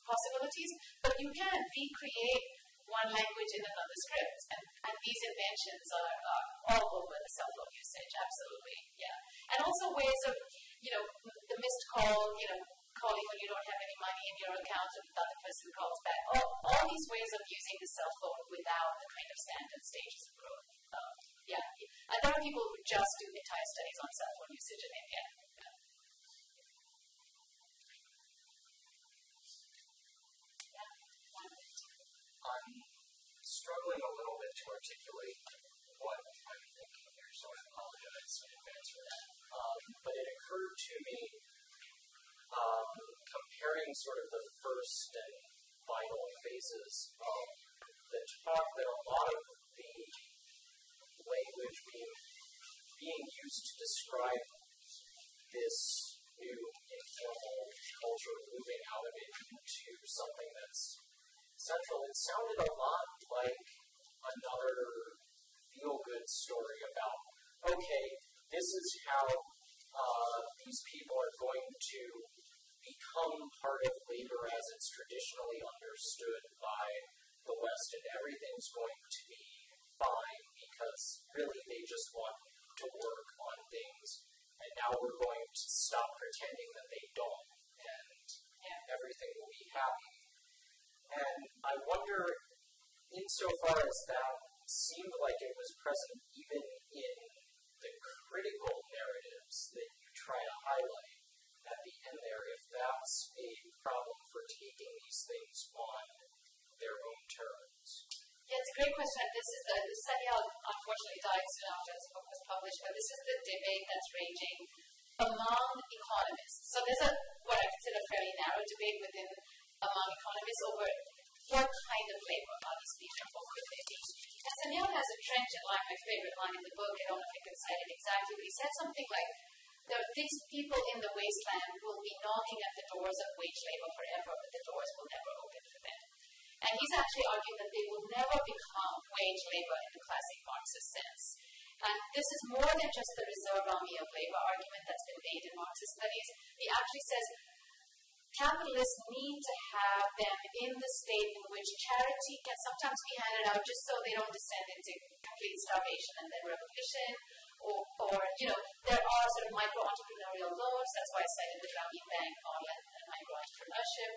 possibilities, but you can recreate one language in another script. And, and these inventions are, are all over the cell phone usage, absolutely, yeah. And also ways of, you know, the missed call, you know, calling when you don't have any money in your account and the other person calls back. All, all these ways of using the cell phone without the kind of standard stages of growth. Um, yeah, and there are people who just do entire studies on cell phone usage in India.
I'm struggling a little bit to articulate what I'm thinking here, so I apologize in advance for that. Um, but it occurred to me um, comparing sort of the first and final phases of the talk that a lot of the language being being used to describe this new informal culture moving out of it into something that's central. It sounded a lot like another feel good story about, okay, this is how uh, these people are going to become part of labor as it's traditionally understood by the West, and everything's going to be fine because really they just want to work on things, and now we're going to stop pretending that they don't, and, and everything will be happy. And I wonder, insofar as that seemed like it was present even in the critical narratives that you try to highlight at the end there, if that's a problem for taking these things on their own terms.
Yeah, it's a great question. This is the Sanyal unfortunately died soon after this book was published, but this is the debate that's raging among economists. So there's a what I consider a fairly narrow debate within among economists over what kind of labor are these people and what could they be. And has a trenchant line, my favorite line in the book, I don't know if I can cite it exactly, but he said something like, these people in the wasteland will be knocking at the doors of wage labor forever, but the doors will never open for them. And he's actually arguing that they will never become wage labor in the classic Marxist sense. And this is more than just the reserve army of labor argument that's been made in Marxist studies. He actually says capitalists need to have them in the state in which charity can sometimes be handed out just so they don't descend into complete starvation and then revolution. Or, or you know, there are sort of micro entrepreneurial loans. That's why I cited the Grameen Bank and micro entrepreneurship.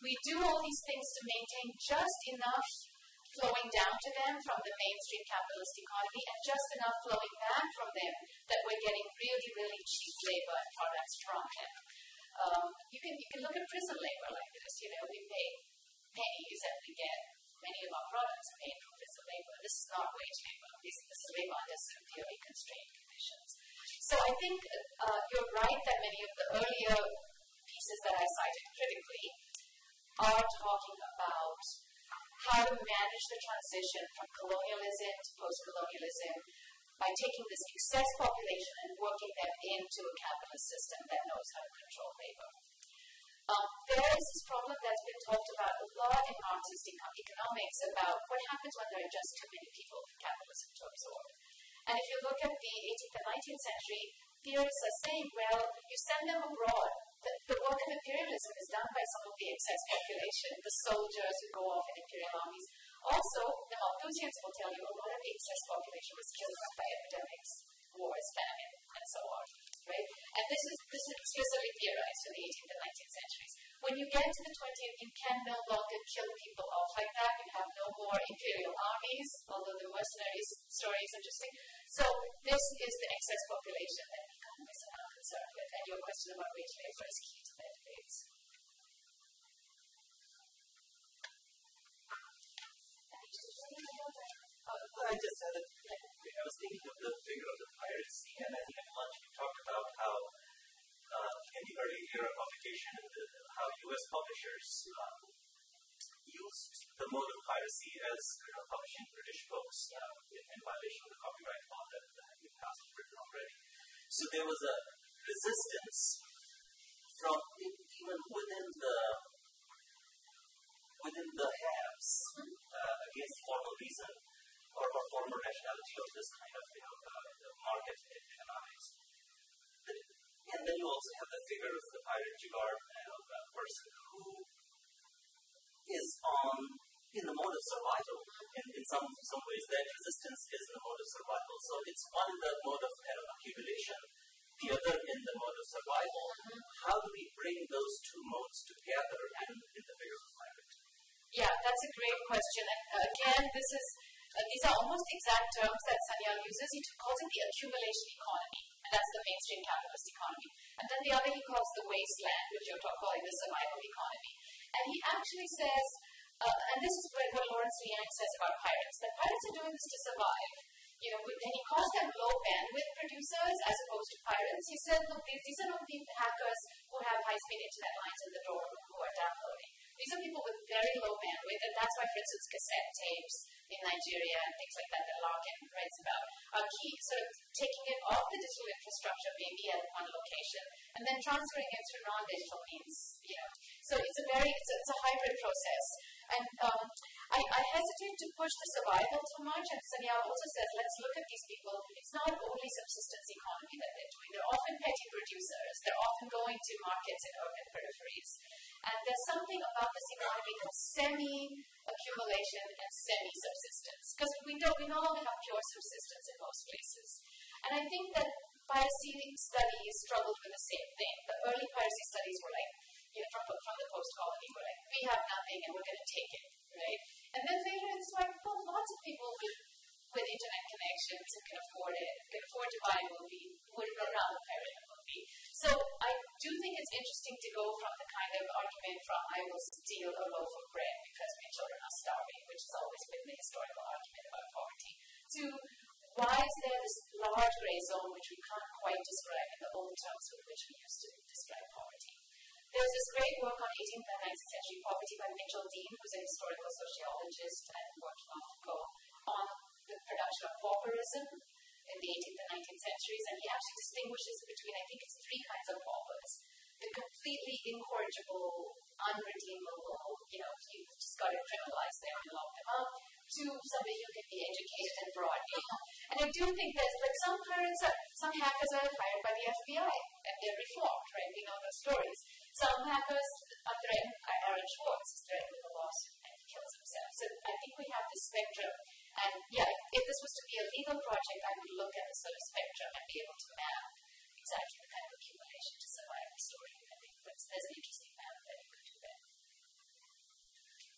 We do all these things to maintain just enough flowing down to them from the mainstream capitalist economy and just enough flowing back from them that we're getting really, really cheap labor and products from them. Um, you can you can look at prison labor like this. You know, we pay pennies and we get many of our products paid from prison labor. This is not wage labor. This, this is labor under severely constrained conditions. So I think uh, you're right that many of the earlier pieces that I cited critically are talking about how to manage the transition from colonialism to post-colonialism, by taking this excess population and working them into a capitalist system that knows how to control labor. Um, there is this problem that's been talked about a lot in Marxist economics about what happens when there are just too many people for capitalism to absorb. And if you look at the 18th and 19th century, theorists are saying, well, you send them abroad. The, the work of imperialism is done by some of the excess population, the soldiers who go off in imperial armies, also, the Malthusians will tell you a lot of the excess population was killed by epidemics, wars, famine, and so on. Right? And this is this is explicitly theorized in the 18th and 19th centuries. When you get to the 20th, you can no longer kill people off like that. You have no more imperial armies, although the mercenary story is interesting. So this is the excess population that economists are concerned with. And your question about wage labor is key to that debate.
I just had a, I was thinking of the figure of the piracy, and I think at lunch we talked about how uh, in the early era of publication, the, how U.S. publishers uh, used the mode of piracy as you know, publishing British books uh, in, in, violation of the copyright law that had been passed already. So there was a resistance from even within the within the haves uh, against formal reason or, or formal rationality of this kind of you know, uh, market economics. And then you also have the figure of the pirate jugaad uh, person who is on in the mode of survival. In, in some some ways, that resistance is in the mode of survival. So it's one in the mode of kind of accumulation, the other in the mode of survival. How do we bring those two modes together in, the figure of the pirate?
Yeah, that's a great question. And again, this is uh, these are almost exact terms that Sanyal uses. He calls it the accumulation economy, and that's the mainstream capitalist economy. And then the other he calls the wasteland, which you're talking calling the survival economy. And he actually says, uh, and this is what Lawrence Liang says about pirates, that pirates are doing this to survive. You know, and he calls them low bandwidth producers as opposed to pirates. He said, look, these, these are not the hackers who have high speed internet lines in the door who are downloading. These are people with very low bandwidth, and that's why, for instance, cassette tapes in Nigeria and things like that that Larkin writes about are key. Of taking it off the digital infrastructure, maybe at one location, and then transferring it through non-digital means. You know, so it's a very it's a, it's a hybrid process. And um, I, I, hesitate to push the survival too much. And Sanyal also says, let's look at these people. It's not only subsistence economy that they're doing. They're often petty producers. They're often going to markets in urban peripheries. And there's something about this economy that's semi-accumulation and semi-subsistence. Because we don't, we no longer have pure subsistence in most places. And I think that piracy studies struggled with the same thing. The early piracy studies were like, you know, from, from the post-colony were like, we have nothing and we're going to take it, right? And then later it's like, well, lots of people with, with internet connections who can afford it, can afford to buy a movie, would rather pirate a movie. So I do think it's interesting to go from the kind of argument from I will steal a loaf of bread because my children are starving, which has always been the historical argument about poverty, to why is there this large gray zone which we can't quite describe in the old terms with which we used to describe poverty? There's this great work on 18th and 19th century poverty by Mitchell Dean, who's a historical sociologist and worked long ago on the production of pauperism in the 18th and 19th centuries, and he actually distinguishes between, I think it's three kinds of paupers. The completely incorrigible, unredeemable, you know, you've just got to criminalize them and lock them up, to somebody who can be educated and brought in. And I do think there's like some parents are, some hackers are hired by the FBI and they're reformed, right? We know those stories. Some hackers are threatened, Aaron Swartz is threatened a lawsuit and he kills himself. So I think we have this spectrum. And yeah, if this was to be a legal project, I would look at the sort of spectrum and be able to map exactly the kind of accumulation to survive the story. I think there's an interesting map that you could do there.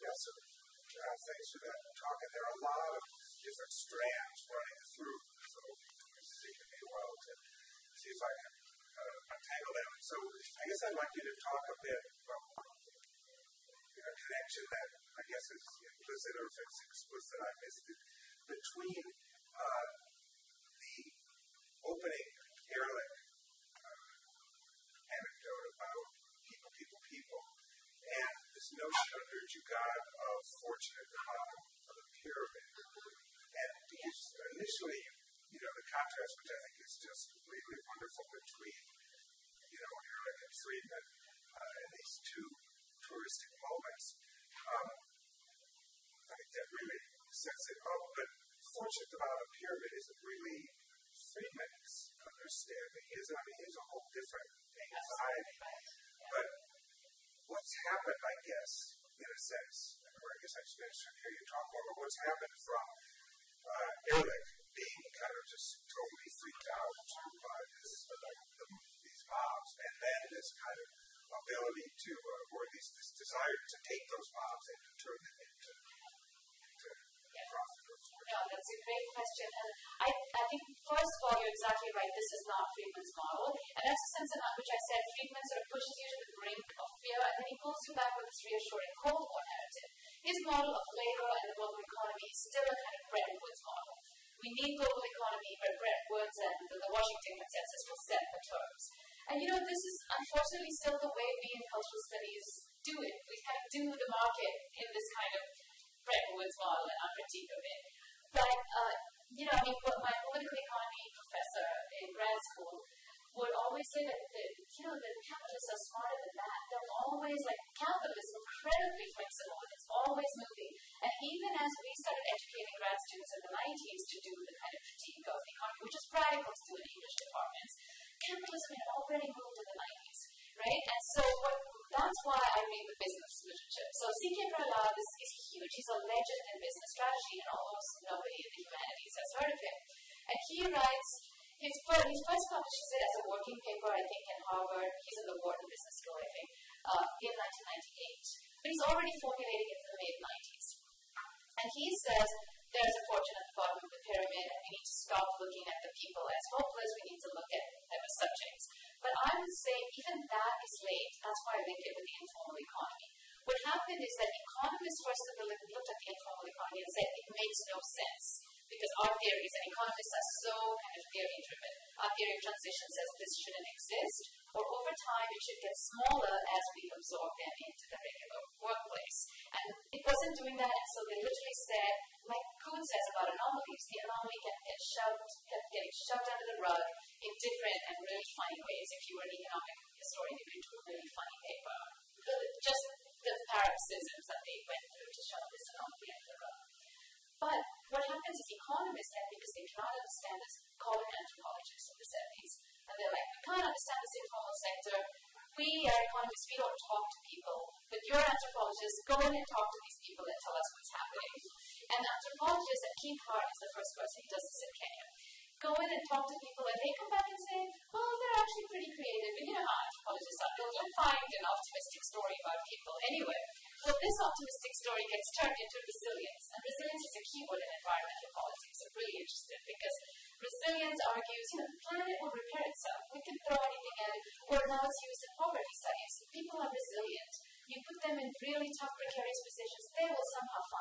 Yeah, so uh, thanks for that talk. And there are a lot of different strands running through, so it's taking me a while to see if I can uh, them. So I guess I'd like you to talk a bit about a connection that I guess is implicit or if it's explicit, I missed it, between uh, the opening Ehrlich uh, anecdote about people, people, people, and this notion under Jugaad of fortune at the bottom of the pyramid. And initially, you know, the contrast, which I think is just really wonderful between, know, Ehrlich and Friedman uh, in these two touristic moments, um, I think that really sets it up. But fortune at the bottom pyramid isn't really Friedman's understanding. Is I mean, he's a whole different anxiety. But what's happened, I guess, in a sense, or I guess I just mentioned hear you talk more about what's happened from uh, Ehrlich being kind of just totally freaked out by this, uh, the, mobs, and then this kind of ability to, uh,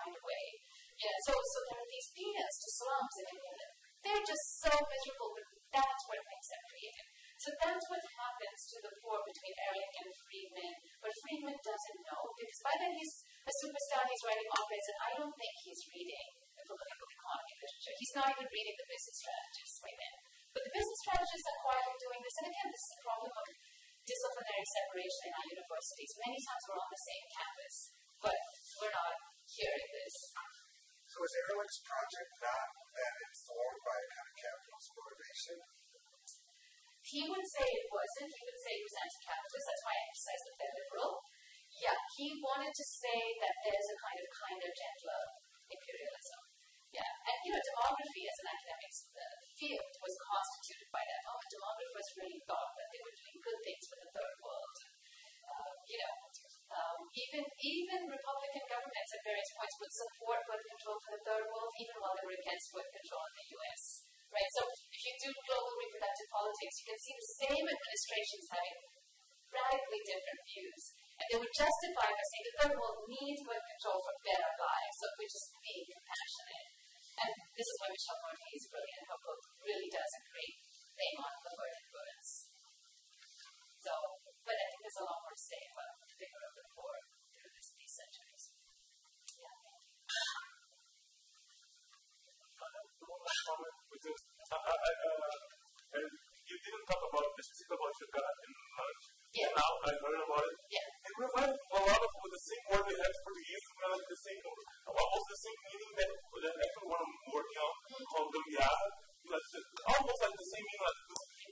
find a way. Yeah, so, so there are these peanuts to slums India. They're just so miserable, but that's where things are created. So that's what happens to the poor between Ehrlich and Friedman. But Friedman doesn't know because by then he's a superstar, he's writing op-eds, and I don't think he's reading the political economy literature. He's not even reading the business strategists by then. But the business strategists are quietly doing this, and again, this is a problem of disciplinary separation in our universities. Many times we're on the same campus, but we're not hearing this.
So is Ehrlich's project not then informed by a kind of capitalist motivation?
He would say it wasn't. He would say he was anti-capitalist. That's why I emphasize the they're liberal. Yeah, he wanted to say that there's a kind of kinder, gentler imperialism. Yeah, and you know, demography as an academic uh, field was constituted by that. Oh, demographers really thought that they were doing good things for the third world. Uh, you know, um, even even Republican governments at various points would support birth control for the third world, even while they were against birth control in the U.S. Right. So if you do global reproductive politics, you can see the same administrations having radically different views. And they would justify by saying the third world needs birth control for better lives, so we're just being compassionate. And this is why Michelle Murphy is brilliant. Her book really does a great thing on the perverted birds. So, but I think there's a lot more to say about the figure of the poor through this, these centuries. Yeah, thank you.
comment, which is, I, I, uh, and you didn't talk about the specific about Shukat in lunch.
Yeah.
And now I heard about it.
Yeah.
It reminded a lot of the same word we had for years, kind of the same, almost the same meaning that, that actually one I'm working on called the Yah. Like the, almost like the same meaning, like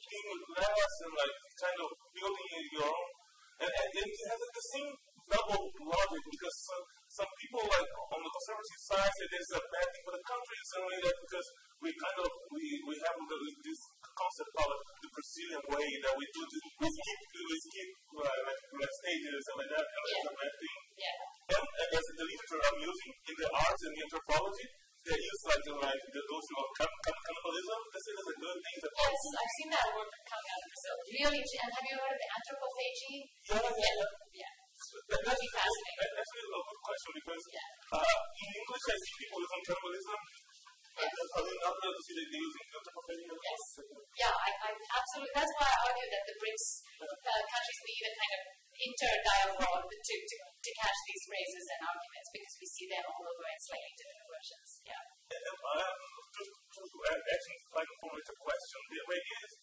being with less and like kind of building your own. And, and, and it has the same double logic because some, some people like on the conservative side say there's a bad thing for the country in some way that because we kind of we, we have the, this concept of the Brazilian way that we do this, we skip we skip uh, like, like stages and like that and it's a bad thing.
Yeah.
And, and as the literature I'm using in the arts and the anthropology, they use like the like the notion of can- can- cannibalism. They say that's a good thing. That
Yes, I've seen that work coming out of Brazil. Really, and have you heard of the anthropophagy?
yeah, yeah, yeah.
Yeah.
That, that's,
Really fascinating.
that, that's really a good question because
Yeah.
uh, in English I see people using cannibalism.
Yes. Yeah, I, I absolutely. That's why I argue that the BRICS uh, countries need a kind of inter-dialogue to, to, to catch these phrases and arguments because we see them all over in slightly different versions. Yeah.
And have to, to uh, actually to formulate a question. The idea is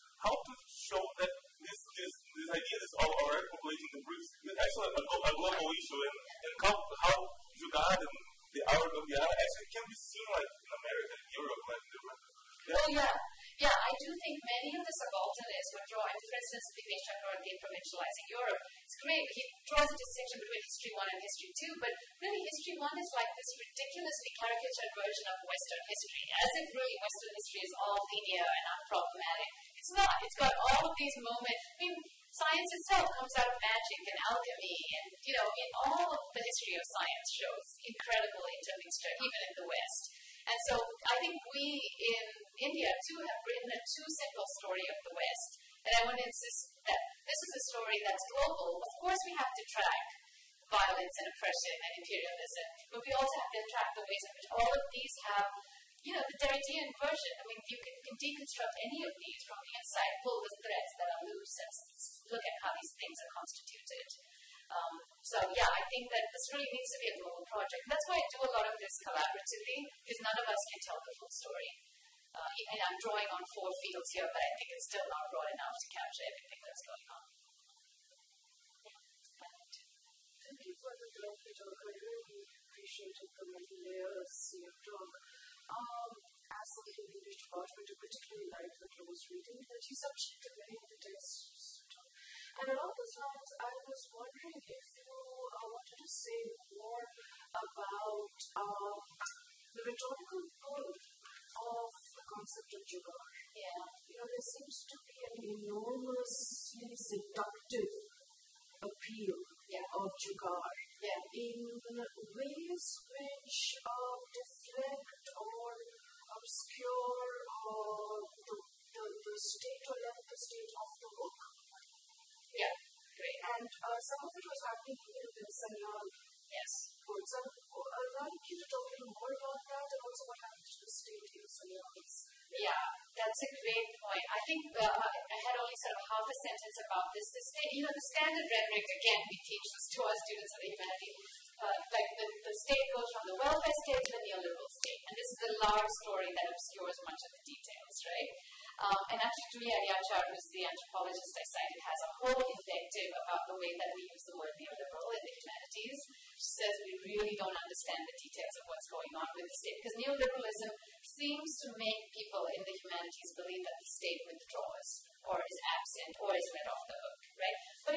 you know, the standard rhetoric, again, we teach this to our students of the humanities. Uh, like the, the state goes from the welfare state to the neoliberal state. And this is a large story that obscures much of the details, right? Um, and actually, Julia Elyachar, who's the anthropologist I cited, has a whole invective about the way that we use the word neoliberal in the humanities. She says we really don't understand the details of what's going on with the state because neoliberalism seems to make people in the humanities believe that the state withdraws or is absent or is let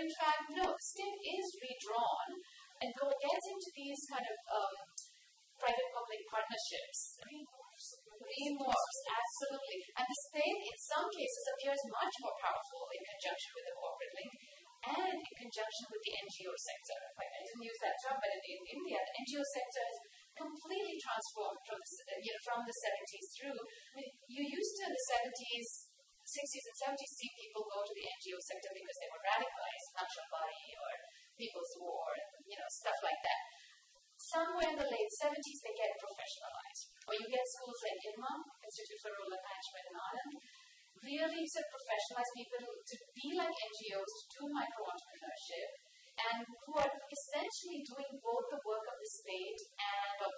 in fact, no, the state is redrawn and go, gets into these kind of um, private-public partnerships remorse, absolutely. And the state, in some cases, appears much more powerful in conjunction with the corporate link and in conjunction with the NGO sector. Like, I didn't use that term, but in, in India, the NGO sector has completely transformed from the, you know, from the 70s through. I mean, you used to in the 70s, 60s, and 70s see people go to the NGO sector because they were radicalized, Naxalbari or People's War, you know, stuff like that somewhere in the late 70s, they get professionalized. Or you get schools like IRMA, Institute for Rural Management in Anand, really of professionalize people to be like NGOs, to do micro entrepreneurship, and who are essentially doing both the work of the state and of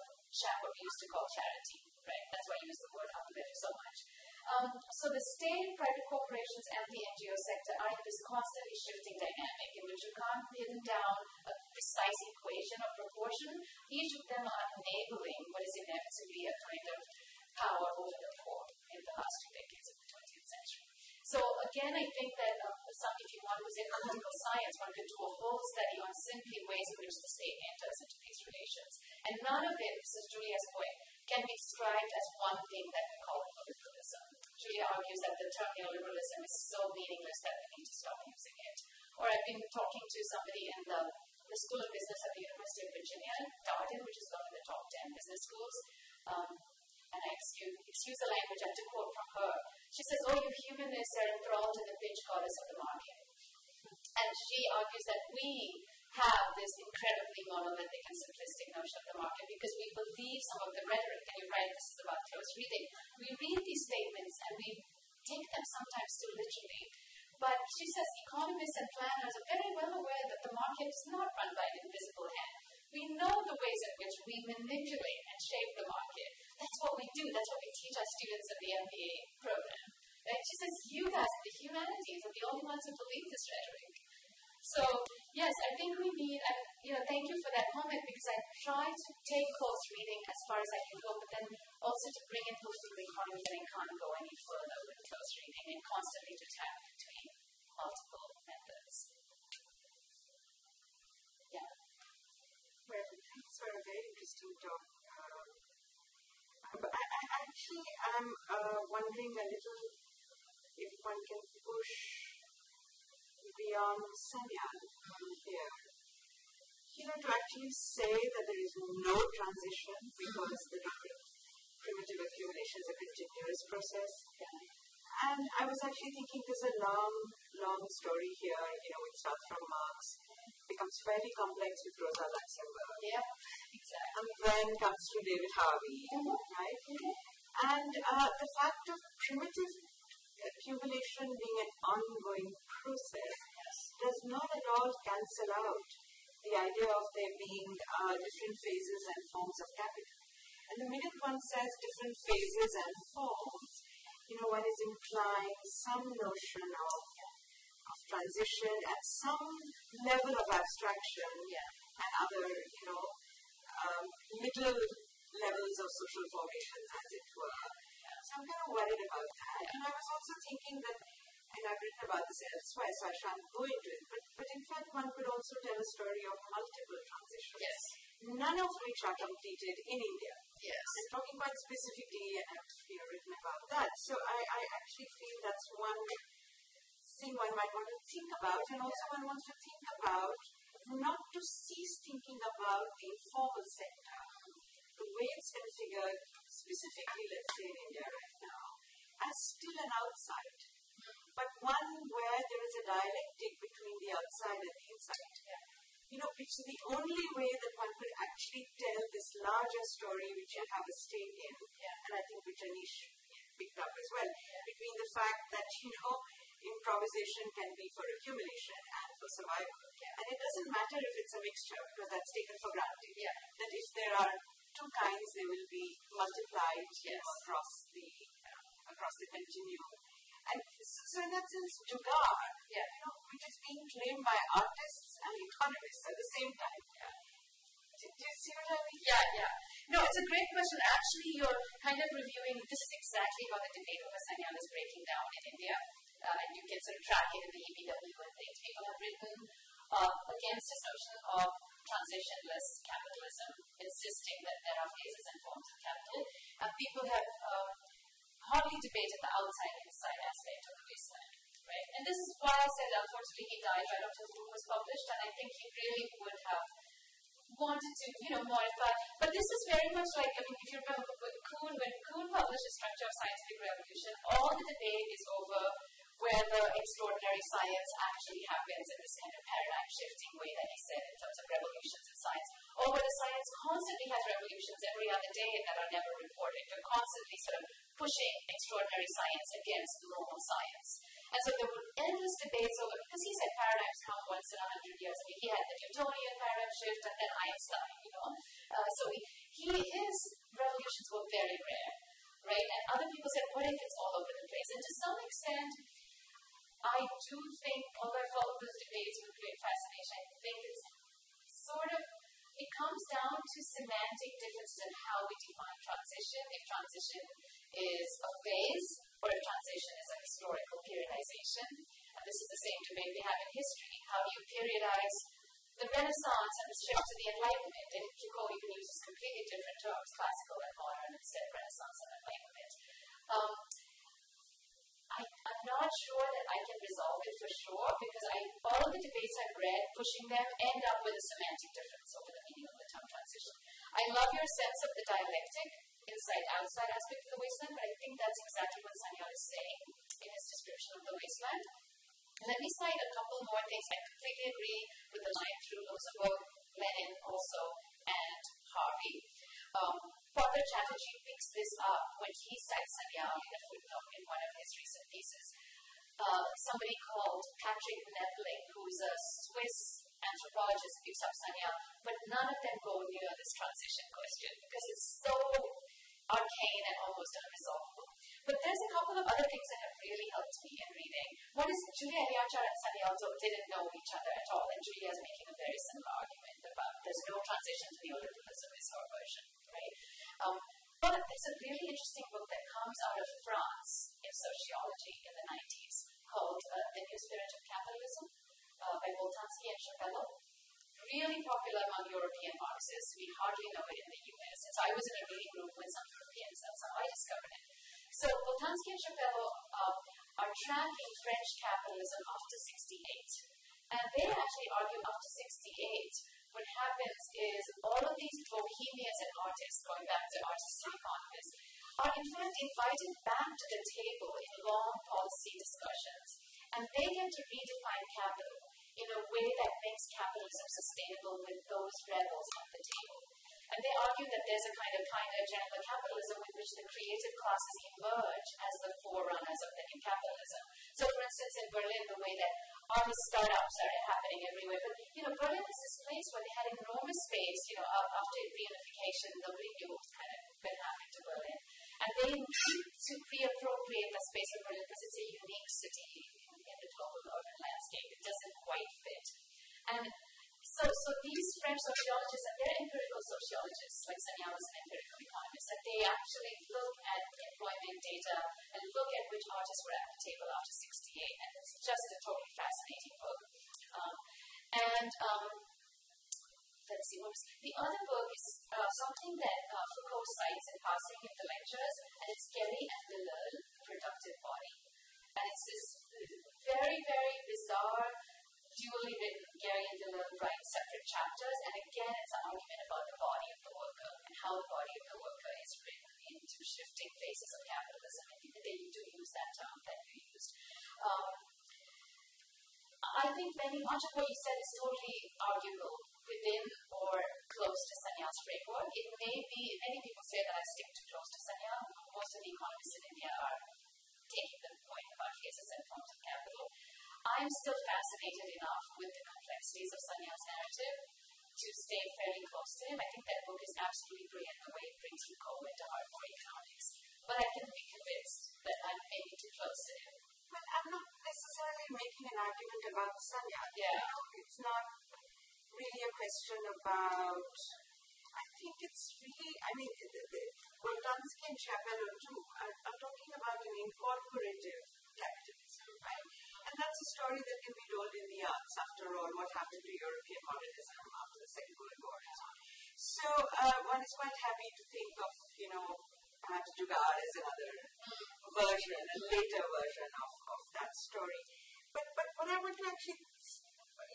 what we used to call charity, right? That's why I use the word uplift so much. Um, so the state, private corporations, and the NGO sector are in this constantly shifting dynamic in which you can't pin down a precise equation or proportion. Each of them are enabling what is inevitably a kind of power over the poor in the last two decades of the 20th century. So again, I think that uh, some, if you want to say political science, one could do a whole study on simply ways in which the state enters into these relations. And none of it, this is Julia's point, can be described as one thing that we call Julia argues that the term neoliberalism is so meaningless that we need to stop using it. Or I've been talking to somebody in the, the School of Business at the University of Virginia, Darden, which is one of the top 10 business schools. Um, and I excuse, excuse the language, I have to quote from her. She says, Oh, you humanists are enthralled in the pitch goddess of the market. And she argues that we have this incredibly monolithic and simplistic notion of the market because we believe some of the rhetoric, and you're this is about close reading. We read these statements and we take them sometimes too literally. But she says economists and planners are very well aware that the market is not run by an invisible hand. We know the ways in which we manipulate and shape the market. That's what we do. That's what we teach our students in the MBA program. Right? She says, you guys, the humanities, are the only ones who believe this rhetoric. So, yes, I think we need, and, you know, thank you for that comment because I try to take close reading as far as I can go, but then also to bring in political economy and I can't go any further with close reading and constantly to tap between multiple methods. Yeah.
Well, thanks for a very interesting talk. Uh, I, I actually am uh, wondering a little if one can push beyond Sanyal from here. You know, to actually say that there is no transition because the primitive accumulation is a continuous process. And I was actually thinking there's a long, long story here. You know, it starts from Marx, becomes fairly complex with Rosa Luxemburg.
Yeah, exactly.
And then comes to David Harvey,
mm-hmm.
right? Mm-hmm. And uh, the fact of primitive accumulation being an ongoing process does not at all cancel out the idea of there being uh, different phases and forms of capital. And the minute one says different phases and forms, you know, one is implying some notion of, of transition at some level of abstraction
yeah.
and other, you know, um, middle levels of social formations, as it were. So I'm kind of worried about that. And I was also thinking that and I've written about this elsewhere, so I shan't go into it. But, but in fact, one could also tell a story of multiple transitions,
yes.
none of which are completed in India.
Yes.
I'm talking quite specifically, and I've you know, written about that. So I, I actually feel that's one thing one might want to think about, and also one wants to think about not to cease thinking about the informal sector, the way it's configured, specifically, let's say in India right now, as still an outside but one where there is a dialectic between the outside and the inside.
Yeah.
You know, which is the only way that one could actually tell this larger story which you have a stake in,
yeah.
and I think which Anish picked up as well, yeah. between the fact that, you know, improvisation can be for accumulation and for survival. And it doesn't matter if it's a mixture, because that's taken for granted.
Yeah.
That if there are two kinds, they will be multiplied
yes.
across the uh, across the continuum. And so in that sense, jugaad,
yeah.
you know, which is being claimed by artists and economists at the same time.
Yeah.
Do, do you see what I mean?
Yeah, yeah. No, it's a great question. Actually, you're kind of reviewing, this is exactly how the debate over Sanyal is breaking down in India. Uh, and you can sort of track it in the EPW and things. People have written uh, against this notion of transitionless capitalism, insisting that there are phases and forms of capital. And people have uh, hardly debated the outside inside aspect of the wasteland. Right? And this is why I said unfortunately he died right after the book was published, and I think he really would have wanted to, you know, modify. But this is very much like, I mean, if you remember Kuhn, when Kuhn published the Structure of Scientific Revolution, all the debate is over whether extraordinary science actually happens in this kind of paradigm shifting way that he said in terms of revolutions in science, or whether science constantly has revolutions every other day that are never reported. You're constantly sort of pushing extraordinary science against normal science. And so there were endless debates over, because he said paradigms come once in a hundred years. I mean, he had the Newtonian paradigm shift and then Einstein, you know. Uh, so he, he, his revolutions were very rare, right? And other people said, what if it's all over the place? And to some extent, I do think, although I follow those debates with great fascination, I think it's sort of, it comes down to semantic differences in how we define transition. If transition is a phase, or if transition is a historical periodization. And this is the same debate we have in history. How do you periodize the Renaissance and the shift to the Enlightenment? And Foucault even uses completely different terms, classical and modern, instead of Renaissance and Enlightenment. Um, I, am not sure that I can resolve it for sure because I, all of the debates I've read pushing them end up with a semantic difference over the meaning of the term transition. I love your sense of the dialectic inside outside aspect of the wasteland, but I think that's exactly what Sanyal is saying in his description of the wasteland. Let me cite a couple more things. I completely agree with the line through Luxemburg, Lenin also, and Harvey. Um, Partha Chatterjee picks this up when he cites Sanyal in a footnote in one of his recent pieces. Uh, somebody called Patrick Neveling, who's a Swiss anthropologist, picks up Sanyal, but none of them go near this transition question because it's so arcane and almost unresolvable. But there's a couple of other things that have really helped me in reading. One is Julia Elyachar and Sanyal didn't know each other at all, and Julia is making a very similar argument about there's no transition to neoliberalism is her version, right? Um, but there's a really interesting book that comes out of France in sociology in the 90s called uh, The New Spirit of Capitalism uh, by Boltanski and Chiapello really popular among European Marxists. We hardly know it in the US. Since I was in a reading group with some Europeans, that's how I discovered it. So Boltanski and Chiapello uh, are tracking French capitalism after 68. And they actually argue after 68, what happens is all of these bohemians and artists, going back to artistic economists, are in fact invited back to the table in long policy discussions. And they get to redefine capital in a way that makes capitalism sustainable with those rebels at the table. And they argue that there's a kind of kind of general capitalism in which the creative classes emerge as the forerunners of the new capitalism. So, for instance, in Berlin, the way that artist startups are happening everywhere. But, you know, Berlin is this place where they had enormous space, you know, after reunification, nobody knew what kind of been happening to Berlin. And they need to reappropriate the space of Berlin because it's a unique city in, in the global urban landscape. It doesn't quite fit. And so, so these French sociologists, and they're empirical sociologists, like Sanyal was an empirical economist, and they actually look at employment data and look at which artists were at the table after 68, and it's just a totally fascinating book. Um, and um, let's see, what was, the other book is uh, something that uh, Foucault cites in passing in the lectures, and it's Guéry and Deleule, Productive Body. And it's this very, very bizarre written Guéry and Deleule write separate chapters, and again, it's an argument about the body of the worker and how the body of the worker is written into shifting phases of capitalism. I think they do use that term that you used. Um, I think many much of what you said is totally arguable within or close to Sanyal's framework. It may be, many people say that I stick too close to Sanyal. Most of the economists in India are taking the point about phases and forms of capital. I'm still fascinated enough with the complexities of Sanyal's narrative to stay fairly close to him. I think that book is absolutely brilliant the way it brings Foucault into hardcore economics. But I can be convinced that I'm maybe too close to him.
Well, I'm not necessarily making an argument about Sanyal.
Yeah.
It's not really a question about. I think it's really, I mean, the, the, Boltanski and Chiapello too are, are talking about an incorporative capitalism, right? And that's a story that can be told in the arts, after all, what happened to European modernism after the Second World War and so on. So uh, one is quite happy to think of, you know, perhaps Jugaad as another version, a later version of, of that story. But, but what I want to actually,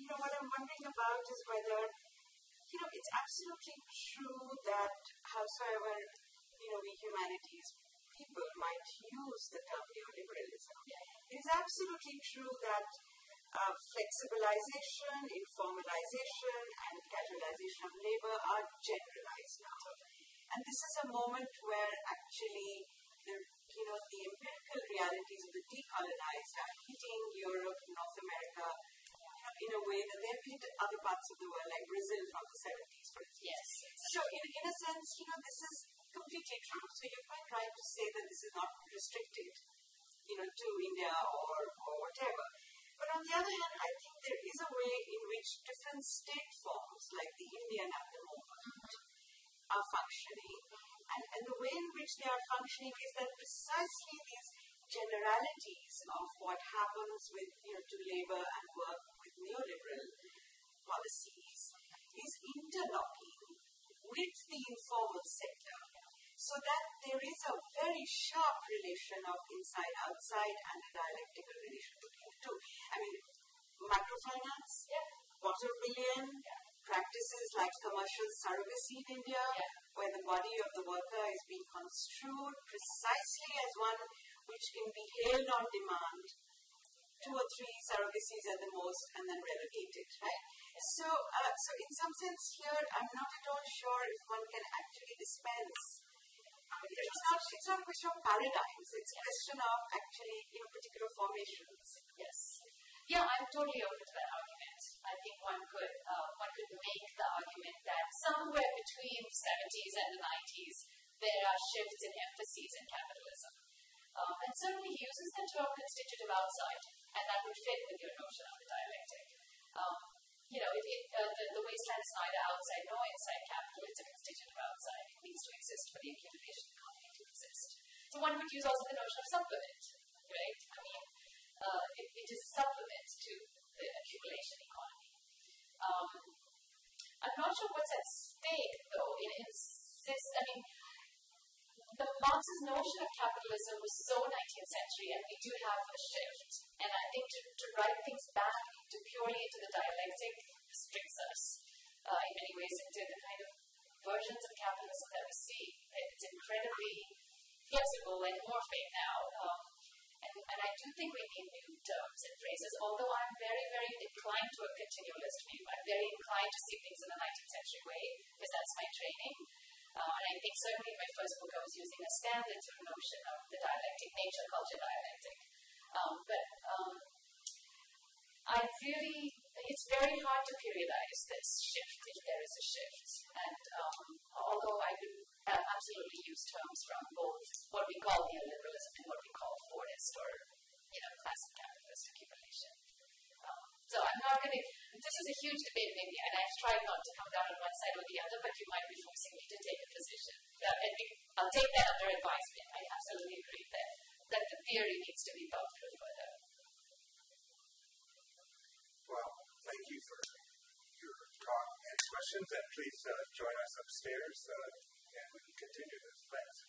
you know, what I'm wondering about is whether, you know, it's absolutely true that howsoever, you know, we humanities people might use the term neoliberalism. It is absolutely true that uh, flexibilization, informalization, and casualization of labor are generalized now. And this is a moment where actually the, you know, the empirical realities of the decolonized are hitting Europe, North America, in a way that they've hit other parts of the world, like Brazil from the 70s, for instance.
Yes.
So, in, in a sense, you know, this is completely true. So, you're quite right to say that this is not restricted, you know, to India or, or whatever. But on the other hand, I think there is a way in which different state forms, like the Indian at the moment, are functioning. And, and the way in which they are functioning is that precisely these generalities of what happens with you know, to labor and work with neoliberal policies is interlocking with the informal sector so that there is a very sharp relation of inside outside and a dialectical relation between the two. I mean, microfinance,
yeah.
quarter billion,
yeah.
practices like commercial surrogacy in India,
yeah.
where the body of the worker is being construed precisely as one which can be hailed on demand, two or three surrogacies at the most, and then relegated, right? So, uh, so in some sense here, I'm not at all sure if one can actually dispense. It's not, it's not a question of paradigms, it's a question of actually, you know, particular formations.
Yes. Yeah, I'm totally open to that argument. I think one could uh, one could make the argument that somewhere between the 70s and the 90s there are shifts in emphases in capitalism. Um, and certainly uses the term constitutive outside, and that would fit with your notion of the dialectic. Um, you know, it, it, uh, the, the wasteland is neither outside nor inside capital, it's a constitutive outside. It needs to exist for the accumulation economy to exist. So one could use also the notion of supplement, right? I mean, uh, it, it is a supplement to the accumulation economy. Um, I'm not sure what's at stake, though, in insist. I mean, the Marx's notion of capitalism was so 19th century, and we do have a shift. And I think to, to write things back to purely into the dialectic restricts us uh, in many ways into the kind of versions of capitalism that we see. It's incredibly flexible and morphing now. Um, and, and I do think we need new terms and phrases, although I'm very, very inclined to a continualist view. I'm very inclined to see things in the 19th century way because that's my training. Uh, and I think certainly in my first book I was using a standard sort of notion of the dialectic, nature culture dialectic. Um, but um, I really, it's very hard to periodize this shift if there is a shift. And um, although I would uh, absolutely use terms from both what we call neoliberalism and what we call Fordist or, you know, classic capitalist accumulation. Um, so I'm not going to, this is a huge debate India, and I've tried not to come down on one side or the other, but you might be forcing me to take a position. And I'll take that under advisement. I absolutely agree that, that the theory needs to be thought through further.
Well, thank you for your talk and questions, and please uh, join us upstairs, uh, and we can continue this. Thanks.